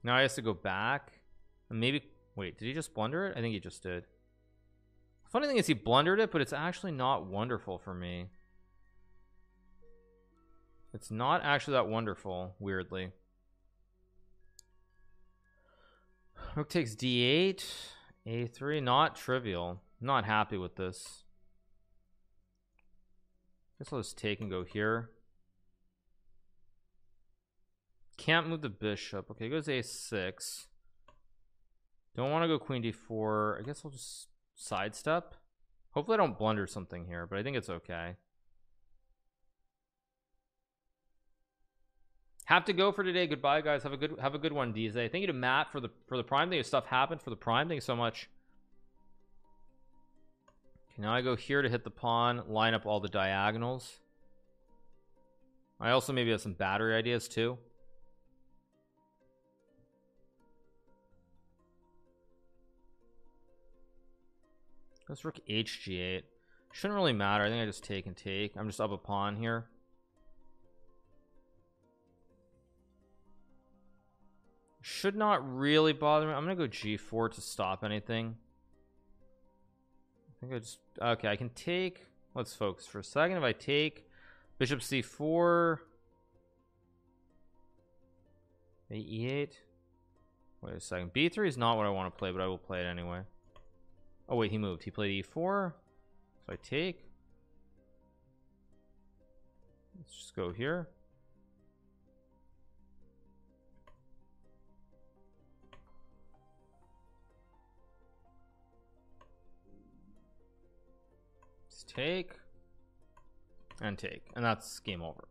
[SPEAKER 1] Now I have to go back. And maybe wait, did he just blunder it? I think he just did. Funny thing is he blundered it, but it's actually not wonderful for me. It's not actually that wonderful, weirdly. Rook takes d8, a3, not trivial. Not happy with this. Guess I'll just take and go here. Can't move the bishop. Okay goes a6 don't want to go queen d4 I guess I'll just sidestep. Hopefully I don't blunder something here but I think it's okay have to go for today goodbye guys have a good have a good one DZ thank you to Matt for the for the prime thing stuff happened for the prime you so much Okay, now I go here to hit the pawn, line up all the diagonals. I also maybe have some battery ideas too. Let's rook hg8. Shouldn't really matter. I think I just take and take. I'm just up a pawn here. Should not really bother me. I'm gonna go g4 to stop anything. I think I just okay I can take let's focus for a second. If I take bishop c4 e8 wait a second b3 is not what I want to play but I will play it anyway. Oh wait he moved. He played e4 so I take. Let's just go here take and take and that's game over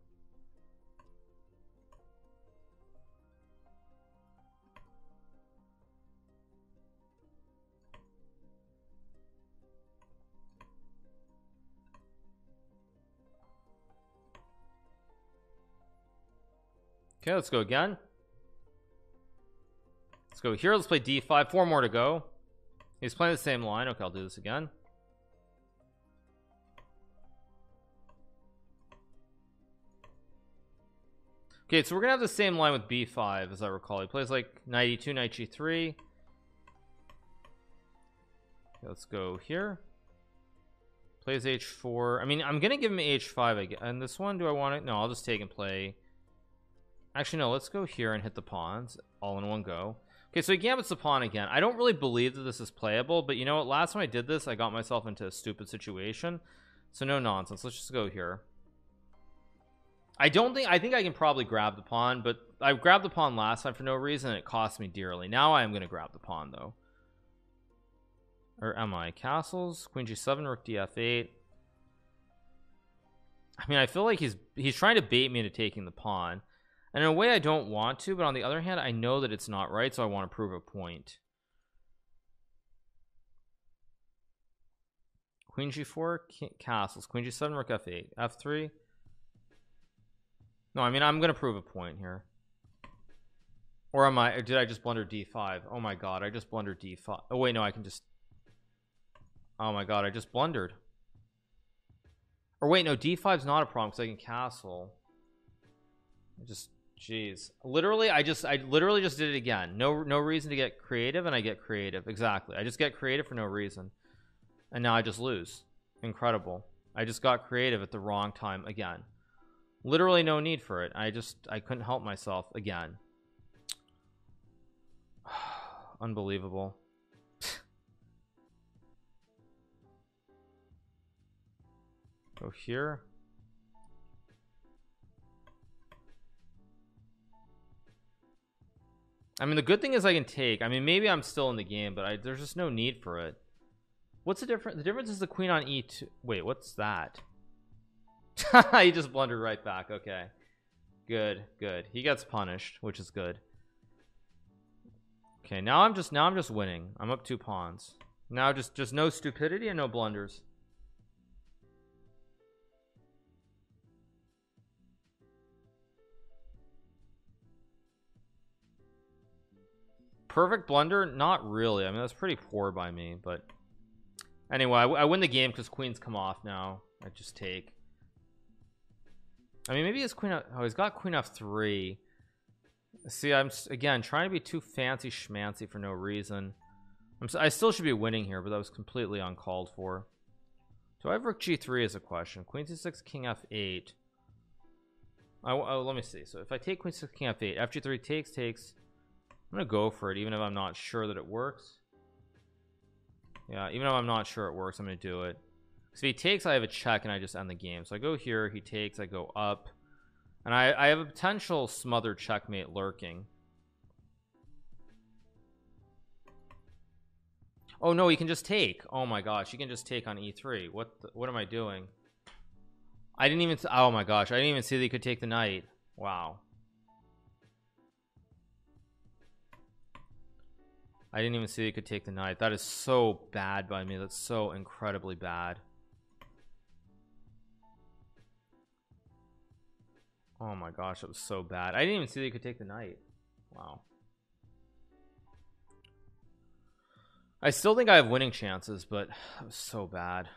[SPEAKER 1] Okay, let's go again. Let's go here. Let's play d5. Four more to go. He's playing the same line. Okay, I'll do this again. Okay, so we're gonna have the same line with b5 as I recall. He plays like knight e2, knight g3. Okay, let's go here. Plays h4. I mean, I'm gonna give him h5 again. And this one, do I want it? No, I'll just take and play Actually, no, let's go here and hit the pawns all in one go. Okay, so he gambits the pawn again. I don't really believe that this is playable, but you know what? Last time I did this, I got myself into a stupid situation. So no nonsense. Let's just go here. I don't think I think I can probably grab the pawn, but I grabbed the pawn last time for no reason. it cost me dearly. Now I am going to grab the pawn though. Or am I castles? Queen g7, rook df8. I mean, I feel like he's he's trying to bait me into taking the pawn. And in a way I don't want to but on the other hand I know that it's not right so I want to prove a point Queen g4 castles Queen g7 rook f8 f3 no I mean I'm gonna prove a point here or am I did I just blunder d5 oh my god I just blundered d5 oh wait no I can just oh my god I just blundered or wait no d5 is not a problem because I can castle just Jeez, literally, I just, I literally just did it again. No, no reason to get creative, and I get creative. Exactly, I just get creative for no reason, and now I just lose. Incredible. I just got creative at the wrong time again. Literally, no need for it. I just, I couldn't help myself again. *sighs* Unbelievable. *sighs* Go here. I mean the good thing is I can take I mean maybe I'm still in the game but I, there's just no need for it what's the difference the difference is the queen on e2 wait what's that *laughs* he just blundered right back. Okay. Good good. He gets punished which is good. Okay now I'm just now I'm just winning. I'm up two pawns. Now just just no stupidity and no blunders. Perfect blunder? Not really. I mean that's pretty poor by me but anyway I, I win the game because queens come off now. I just take I mean maybe his queen Of, oh he's got queen f3 see I'm again trying to be too fancy schmancy for no reason. I'm I still should be winning here but that was completely uncalled for. Do I have rook g3 as a question? Queen c6 king f8 I, oh, let me see. So if I take queen c6, king f8 f3 takes takes. I'm gonna go for it even if I'm not sure that it works. Yeah even though I'm not sure it works I'm gonna do it if he takes I have a check and I just end the game. So I go here he takes I go up. And I, I have a potential smothered checkmate lurking. Oh no he can just take. Oh my gosh he can just take on e3 what the, what am I doing? I didn't even oh my gosh I didn't even see that he could take the knight. Wow. I didn't even see he could take the knight. That is so bad by me. That's so incredibly bad oh my gosh it was so bad. I didn't even see that he could take the knight wow. I still think I have winning chances but *sighs* it was so bad.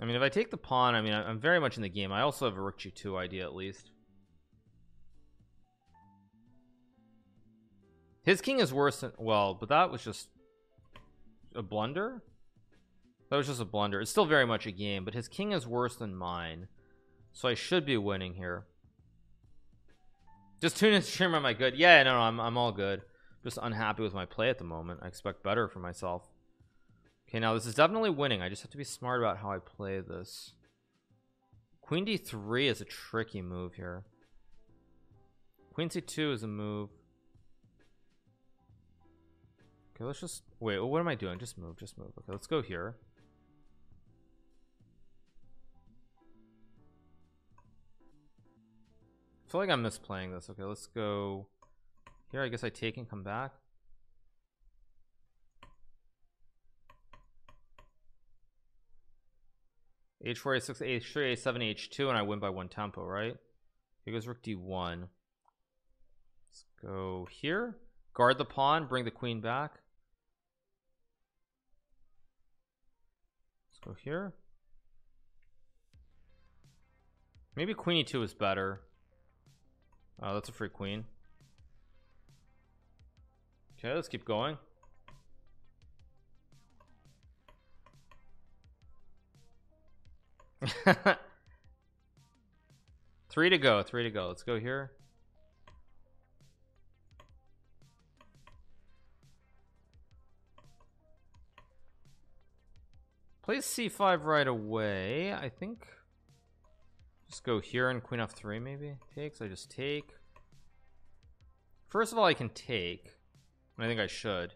[SPEAKER 1] I mean if I take the pawn I mean I'm very much in the game. I also have a rook g2 idea at least. His king is worse than well but that was just a blunder? That was just a blunder. It's still very much a game but his king is worse than mine so I should be winning here. Just tune in to stream am I good? Yeah no, no I'm, I'm all good. Just unhappy with my play at the moment. I expect better for myself. Okay now this is definitely winning. I just have to be smart about how I play this. Queen d3 is a tricky move here. Queen c2 is a move. Okay let's just wait what am I doing? Just move just move. Okay let's go here feel like I'm misplaying this. Okay let's go here. I guess I take and come back. H4 a6 h3 a7 h2 and I win by one tempo right? Here goes rook d1 let's go here. Guard the pawn bring the queen back. Let's go here. Maybe queen e2 is better oh that's a free queen. Okay let's keep going. *laughs* Three to go three to go. Let's go here. Plays c5 right away I think just go here and queen f3 maybe? Takes I just take. First of all I can take I think I should.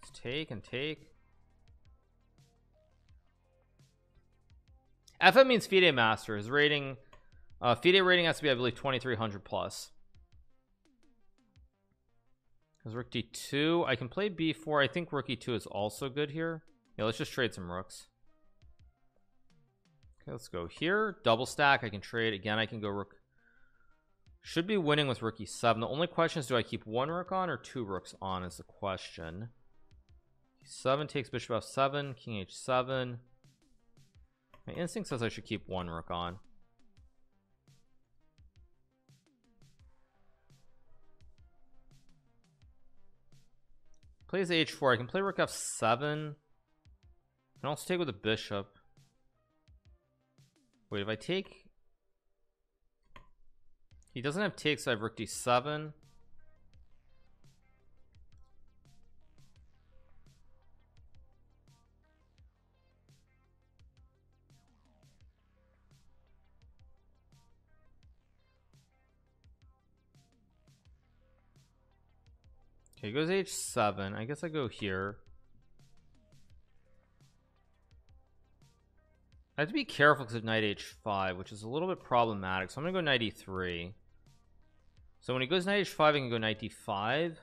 [SPEAKER 1] Just take and take. FM means FIDE master. His rating uh FIDE rating has to be I believe 2300 plus. Because rook d2 I can play b4 I think rook e2 is also good here. Yeah let's just trade some rooks okay let's go here. Double stack I can trade. Again I can go rook. Should be winning with rook e7 the only question is do I keep one rook on or two rooks on is the question. 7 takes bishop f7 king h7 my instinct says I should keep one rook on. Plays h4 I can play rook f7 and also take with a bishop wait if I take he doesn't have takes so I have rook d7 Okay, goes h7. I guess I go here. I have to be careful because of knight h5, which is a little bit problematic. So I'm gonna go knight e3. So when he goes knight h5, I can go knight d5.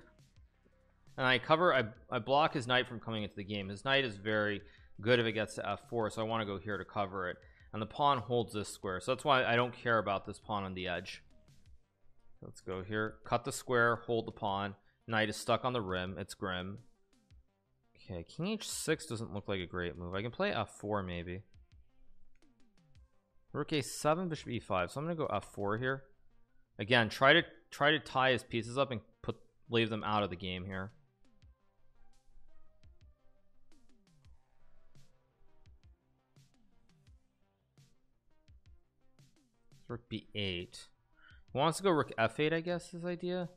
[SPEAKER 1] And I cover, I, I block his knight from coming into the game. His knight is very good if it gets to f4, so I want to go here to cover it. And the pawn holds this square, so that's why I don't care about this pawn on the edge. Let's go here, cut the square, hold the pawn knight is stuck on the rim it's grim okay king h6 doesn't look like a great move I can play f4 maybe rook a7 bishop e5 so I'm gonna go f4 here again try to try to tie his pieces up and put leave them out of the game here rook b8 he wants to go rook f8 I guess his idea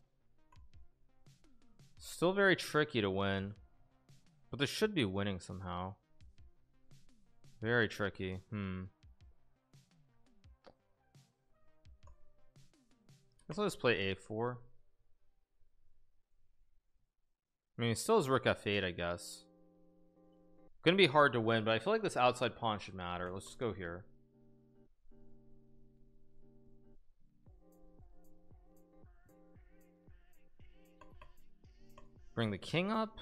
[SPEAKER 1] Still very tricky to win. But this should be winning somehow. Very tricky. Hmm. Let's let us play a4. I mean, it still has rook f8, I guess. Gonna be hard to win, but I feel like this outside pawn should matter. Let's just go here. bring the king up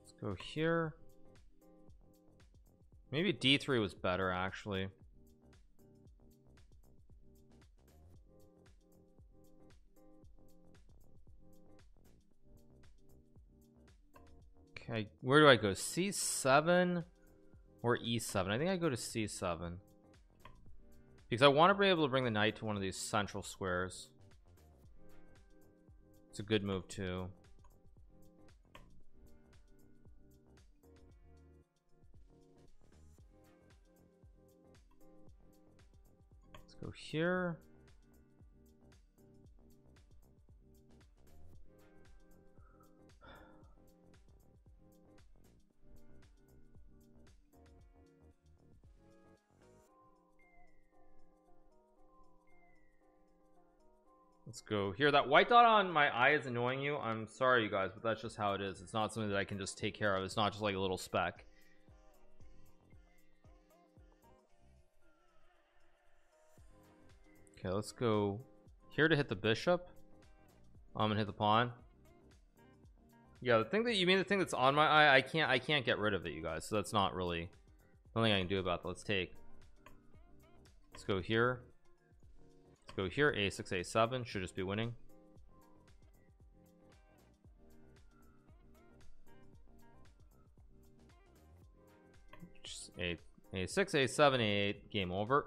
[SPEAKER 1] let's go here maybe d3 was better actually where do I go c7 or e7 I think I go to c7 because I want to be able to bring the knight to one of these central squares it's a good move too. Let's go here. Let's go here. That white dot on my eye is annoying you. I'm sorry you guys but that's just how it is. It's not something that I can just take care of. It's not just like a little speck. Okay let's go here to hit the bishop. Um, I'm gonna hit the pawn. Yeah the thing that you mean the thing that's on my eye? I can't I can't get rid of it you guys. So that's not really nothing I can do about that. Let's take let's go here go here. A6 a7 should just be winning. Just a a6 a7 a8 game over.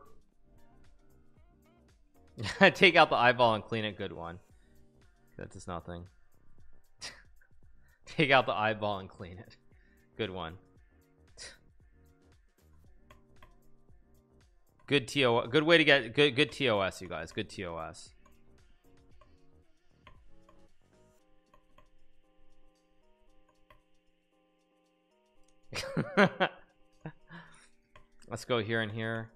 [SPEAKER 1] *laughs* Take out the eyeball and clean it. Good one. That does nothing. *laughs* Take out the eyeball and clean it. Good one good to good way to get good good tos you guys. Good tos *laughs* let's go here and here.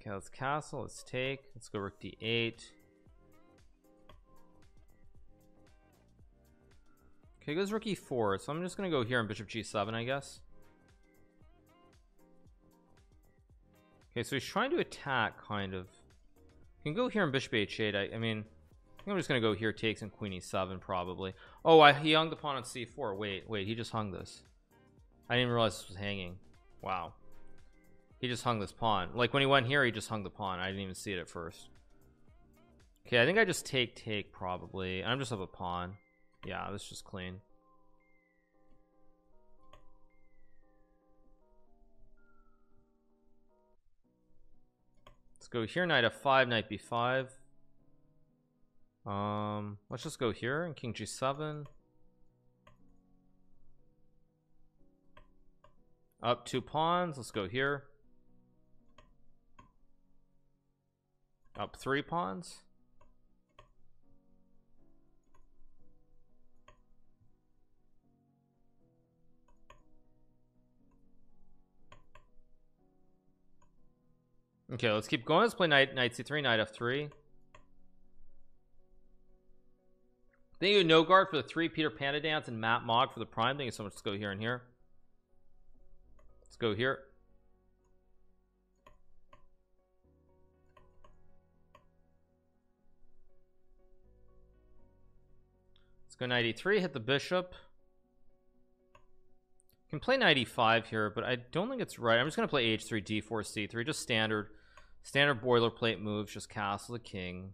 [SPEAKER 1] Okay let's castle. Let's take let's go rook d8 okay goes rook e4 so I'm just gonna go here on bishop g7 I guess. Okay so he's trying to attack kind of. You can go here on bishop h8 I, I mean I am just gonna go here takes and queen e7 probably. Oh I, he hung the pawn on c4 wait wait he just hung this. I didn't realize this was hanging wow. He just hung this pawn like when he went here he just hung the pawn I didn't even see it at first. Okay I think I just take take probably I'm just up a pawn yeah this just clean. Let's go here knight f5 knight b5 um let's just go here and king g7 up two pawns let's go here. Up three pawns okay let's keep going. Let's play knight knight c3 knight f3 thank you no guard for the three peter panda dance and matt mog for the prime. Thank you so much. Let's go here and here. Let's go here. Let's go 93 hit the bishop. Can play 95 here but I don't think it's right. I'm just gonna play h3 d4 c3 just standard standard boilerplate moves just castle the king.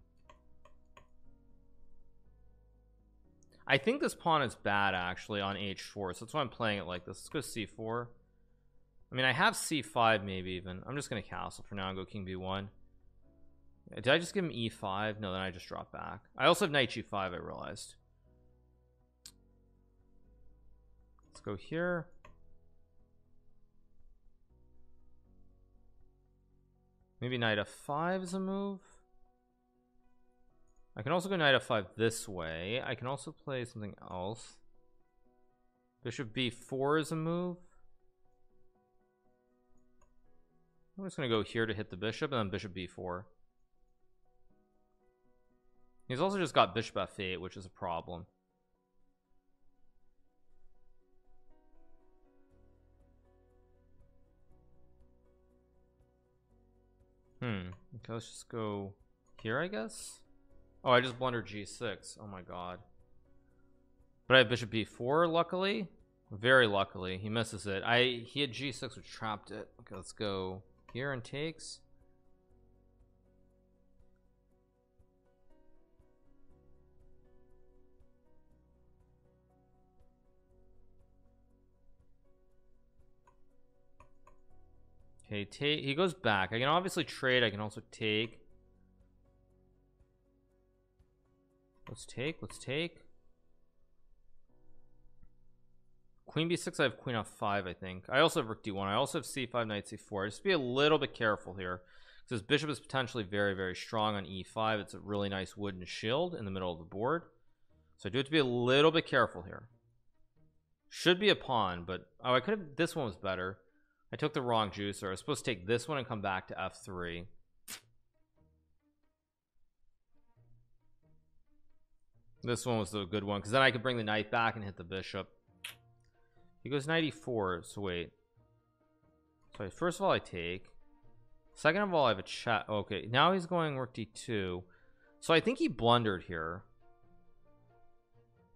[SPEAKER 1] I think this pawn is bad actually on h4 so that's why I'm playing it like this. Let's go c4 I mean I have c5 maybe even. I'm just gonna castle for now and go king b1 did I just give him e5 no then I just drop back. I also have knight g5 I realized. Let's go here maybe knight f5 is a move? I can also go knight f5 this way. I can also play something else. Bishop b4 is a move. I'm just gonna go here to hit the bishop and then bishop b4 he's also just got bishop f8 which is a problem Okay, let's just go here, I guess. Oh, I just blundered g6. Oh my god. But I have bishop b4, luckily. Very luckily. He misses it. I he had g6 which trapped it. Okay, let's go here and takes. Okay, take he goes back. I can obviously trade. I can also take. Let's take. Let's take. Queen b6. I have queen f5. I think. I also have rook d1. I also have c5, knight c4. Just be a little bit careful here. Because this bishop is potentially very, very strong on e5. It's a really nice wooden shield in the middle of the board. So I do have to be a little bit careful here. Should be a pawn, but oh, I could have. This one was better. I took the wrong juicer. I was supposed to take this one and come back to f3 this one was the good one because then I could bring the knight back and hit the bishop. He goes 94 so wait. So first of all I take. Second of all I have a chat okay now he's going rook d2 so I think he blundered here.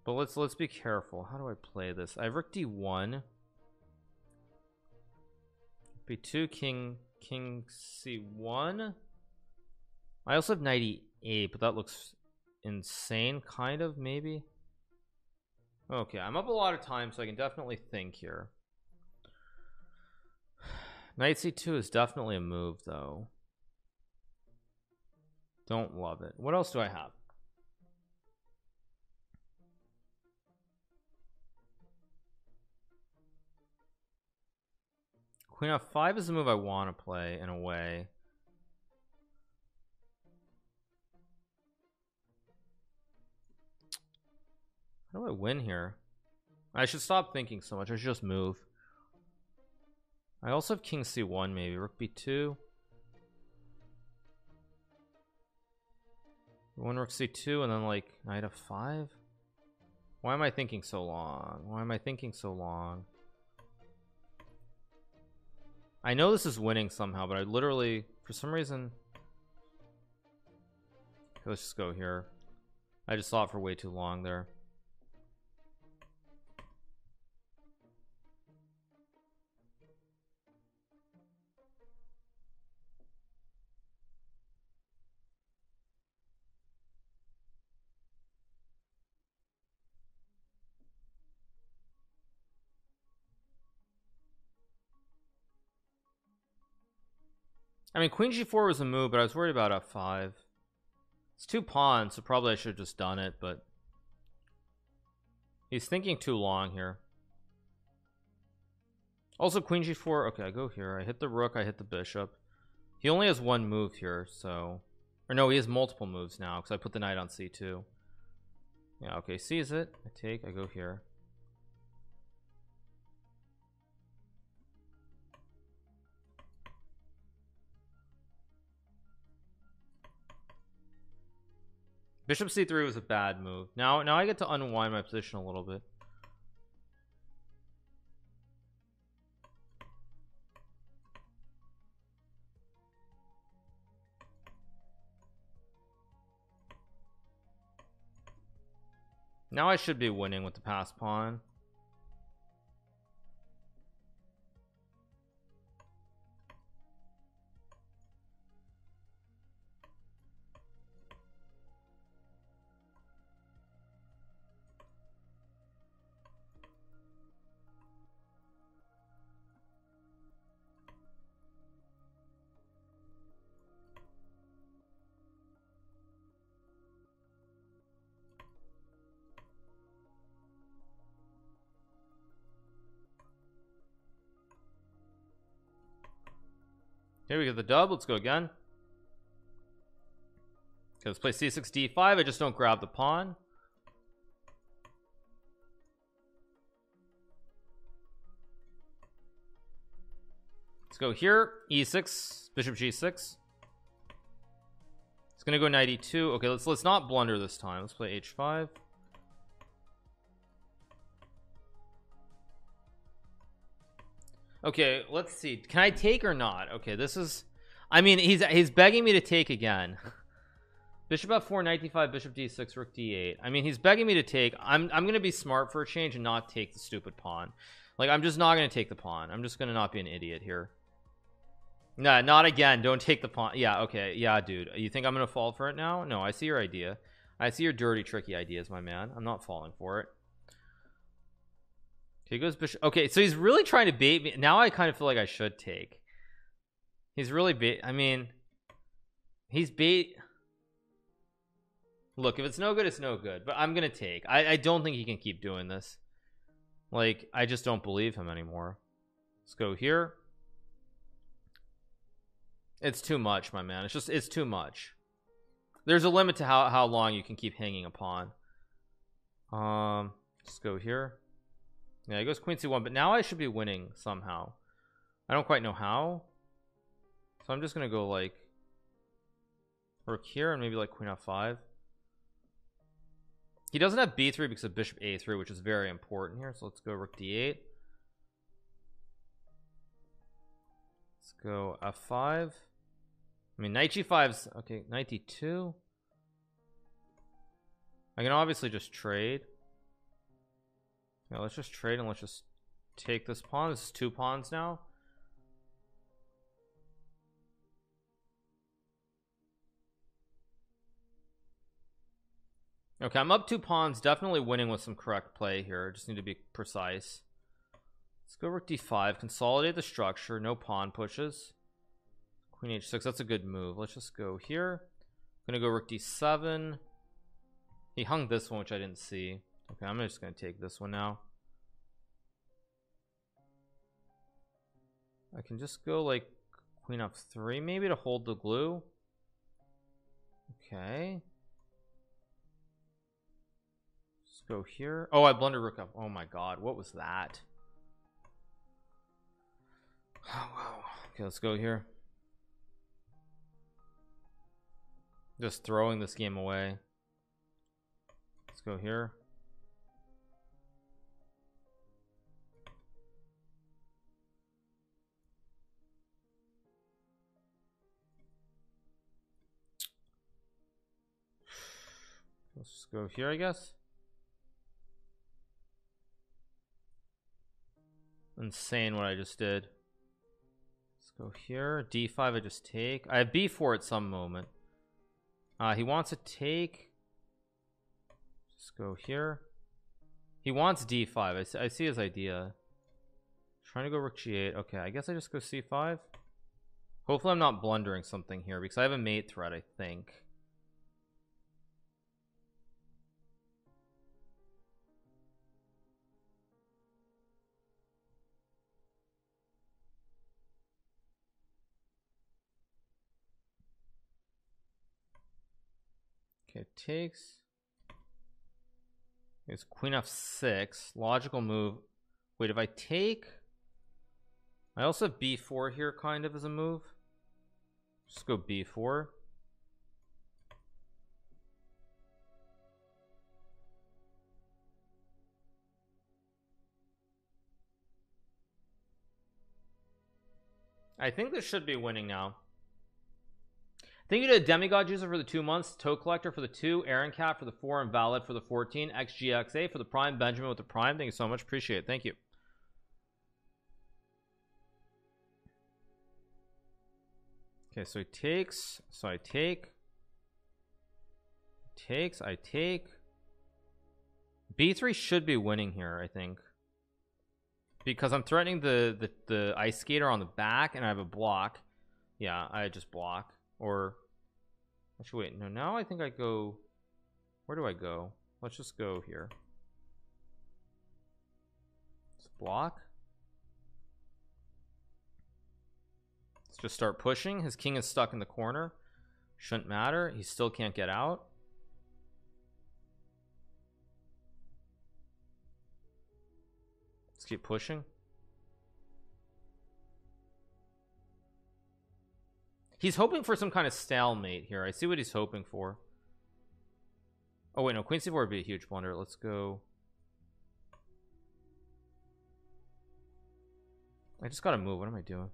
[SPEAKER 1] But let's let's be careful. How do I play this? I have rook d1 b2 king king c1 I also have knight e8 but that looks insane kind of maybe. Okay I'm up a lot of time so I can definitely think here. *sighs* Knight c2 is definitely a move though. Don't love it. What else do I have queen f5 is the move I want to play in a way How do I win here? I should stop thinking so much. I should just move. I also have king c1 maybe. Rook b2. One rook c2 and then like knight f5. Why am I thinking so long? Why am I thinking so long? I know this is winning somehow, but I literally, for some reason, let's just go here. I just saw it for way too long there. I mean queen g4 was a move but I was worried about f5 it's two pawns so probably I should have just done it but he's thinking too long here. Also queen g4 okay I go here. I hit the rook I hit the bishop. He only has one move here so or no he has multiple moves now because I put the knight on c2 yeah okay sees it? I take I go here Bishop c3 was a bad move. Now, now I get to unwind my position a little bit. Now I should be winning with the pass pawn. Here we get the dub. Let's go again. Okay, let's play c6 d5. I just don't grab the pawn. Let's go here. e6, bishop g6. It's gonna go knight e2. Okay, let's let's not blunder this time. Let's play h5. Okay let's see. Can I take or not? Okay this is I mean he's he's begging me to take again. *laughs* Bishop f4 knight d5 bishop d6 rook d8 I mean he's begging me to take. I'm I'm gonna be smart for a change and not take the stupid pawn. Like I'm just not gonna take the pawn. I'm just gonna not be an idiot here. Nah not again. Don't take the pawn. Yeah okay. Yeah dude. You think I'm gonna fall for it now? No I see your idea. I see your dirty tricky ideas my man. I'm not falling for it he goes bishop. Okay, so he's really trying to bait me. Now I kind of feel like I should take. He's really bait. I mean, he's bait. Look, if it's no good, it's no good. But I'm gonna take. I, I don't think he can keep doing this. Like, I just don't believe him anymore. Let's go here. It's too much, my man. It's just it's too much. There's a limit to how how long you can keep hanging upon. Um, let's go here. Yeah, he goes queen c1, but now I should be winning somehow. I don't quite know how. So I'm just gonna go like rook here and maybe like queen f5 he doesn't have b3 because of bishop a3 which is very important here. So let's go rook d8 let's go f5 I mean knight g5's okay knight d2 I can obviously just trade yeah let's just trade and let's just take this pawn. This is two pawns now. Okay I'm up two pawns. Definitely winning with some correct play here. Just need to be precise. Let's go rook d5 consolidate the structure. No pawn pushes. Queen h6 that's a good move. Let's just go here. I'm gonna go rook d7 he hung this one which I didn't see okay I'm just gonna take this one now. I can just go like queen up three maybe to hold the glue. Okay. Let's go here. Oh I blundered rook up. Oh my god what was that? *sighs* Oh wow. Okay let's go here. Just throwing this game away. Let's go here go here I guess. Insane what I just did. Let's go here. D5 I just take. I have b4 at some moment. Uh, he wants to take. Just go here. He wants d5 I see, I see his idea. Trying to go rook g8 okay I guess I just go c5 hopefully I'm not blundering something here because I have a mate threat I think takes it's queen f6 logical move. Wait if I take I also have b4 here kind of as a move. Just go b4 I think this should be winning now Thank you to Demigod User for the two months, Toe Collector for the two, Aaron Cat for the four, and Valid for the 14, XGXA for the Prime, Benjamin with the Prime. Thank you so much. Appreciate it. Thank you. Okay, so he takes, so I take, takes, I take. B3 should be winning here, I think. Because I'm threatening the, the, the ice skater on the back and I have a block. Yeah, I just block or actually wait no now I think I go where do I go? Let's just go here. Let's block? Let's just start pushing. His king is stuck in the corner. Shouldn't matter. He still can't get out. Let's keep pushing He's hoping for some kind of stalemate here. I see what he's hoping for. Oh wait, no, Queen C4 would be a huge blunder. Let's go. I just gotta move. What am I doing?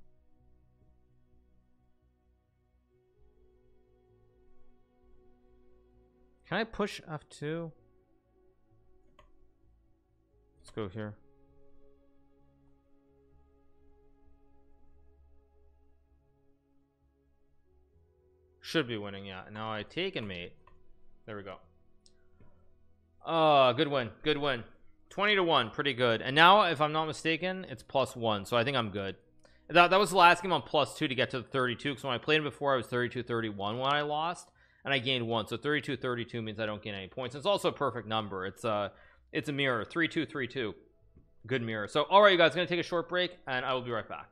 [SPEAKER 1] Can I push F2? Let's go here. Should be winning yeah. Now I take and mate. There we go. Uh good win good win. 20 to 1 pretty good. And now if I'm not mistaken it's plus one so I think I'm good. That, that was the last game on plus two to get to the 32 because when I played him before I was 32 31 when I lost and I gained one. So 32 32 means I don't gain any points. It's also a perfect number. It's a it's a mirror. 3232 good mirror. So all right you guys gonna take a short break and I will be right back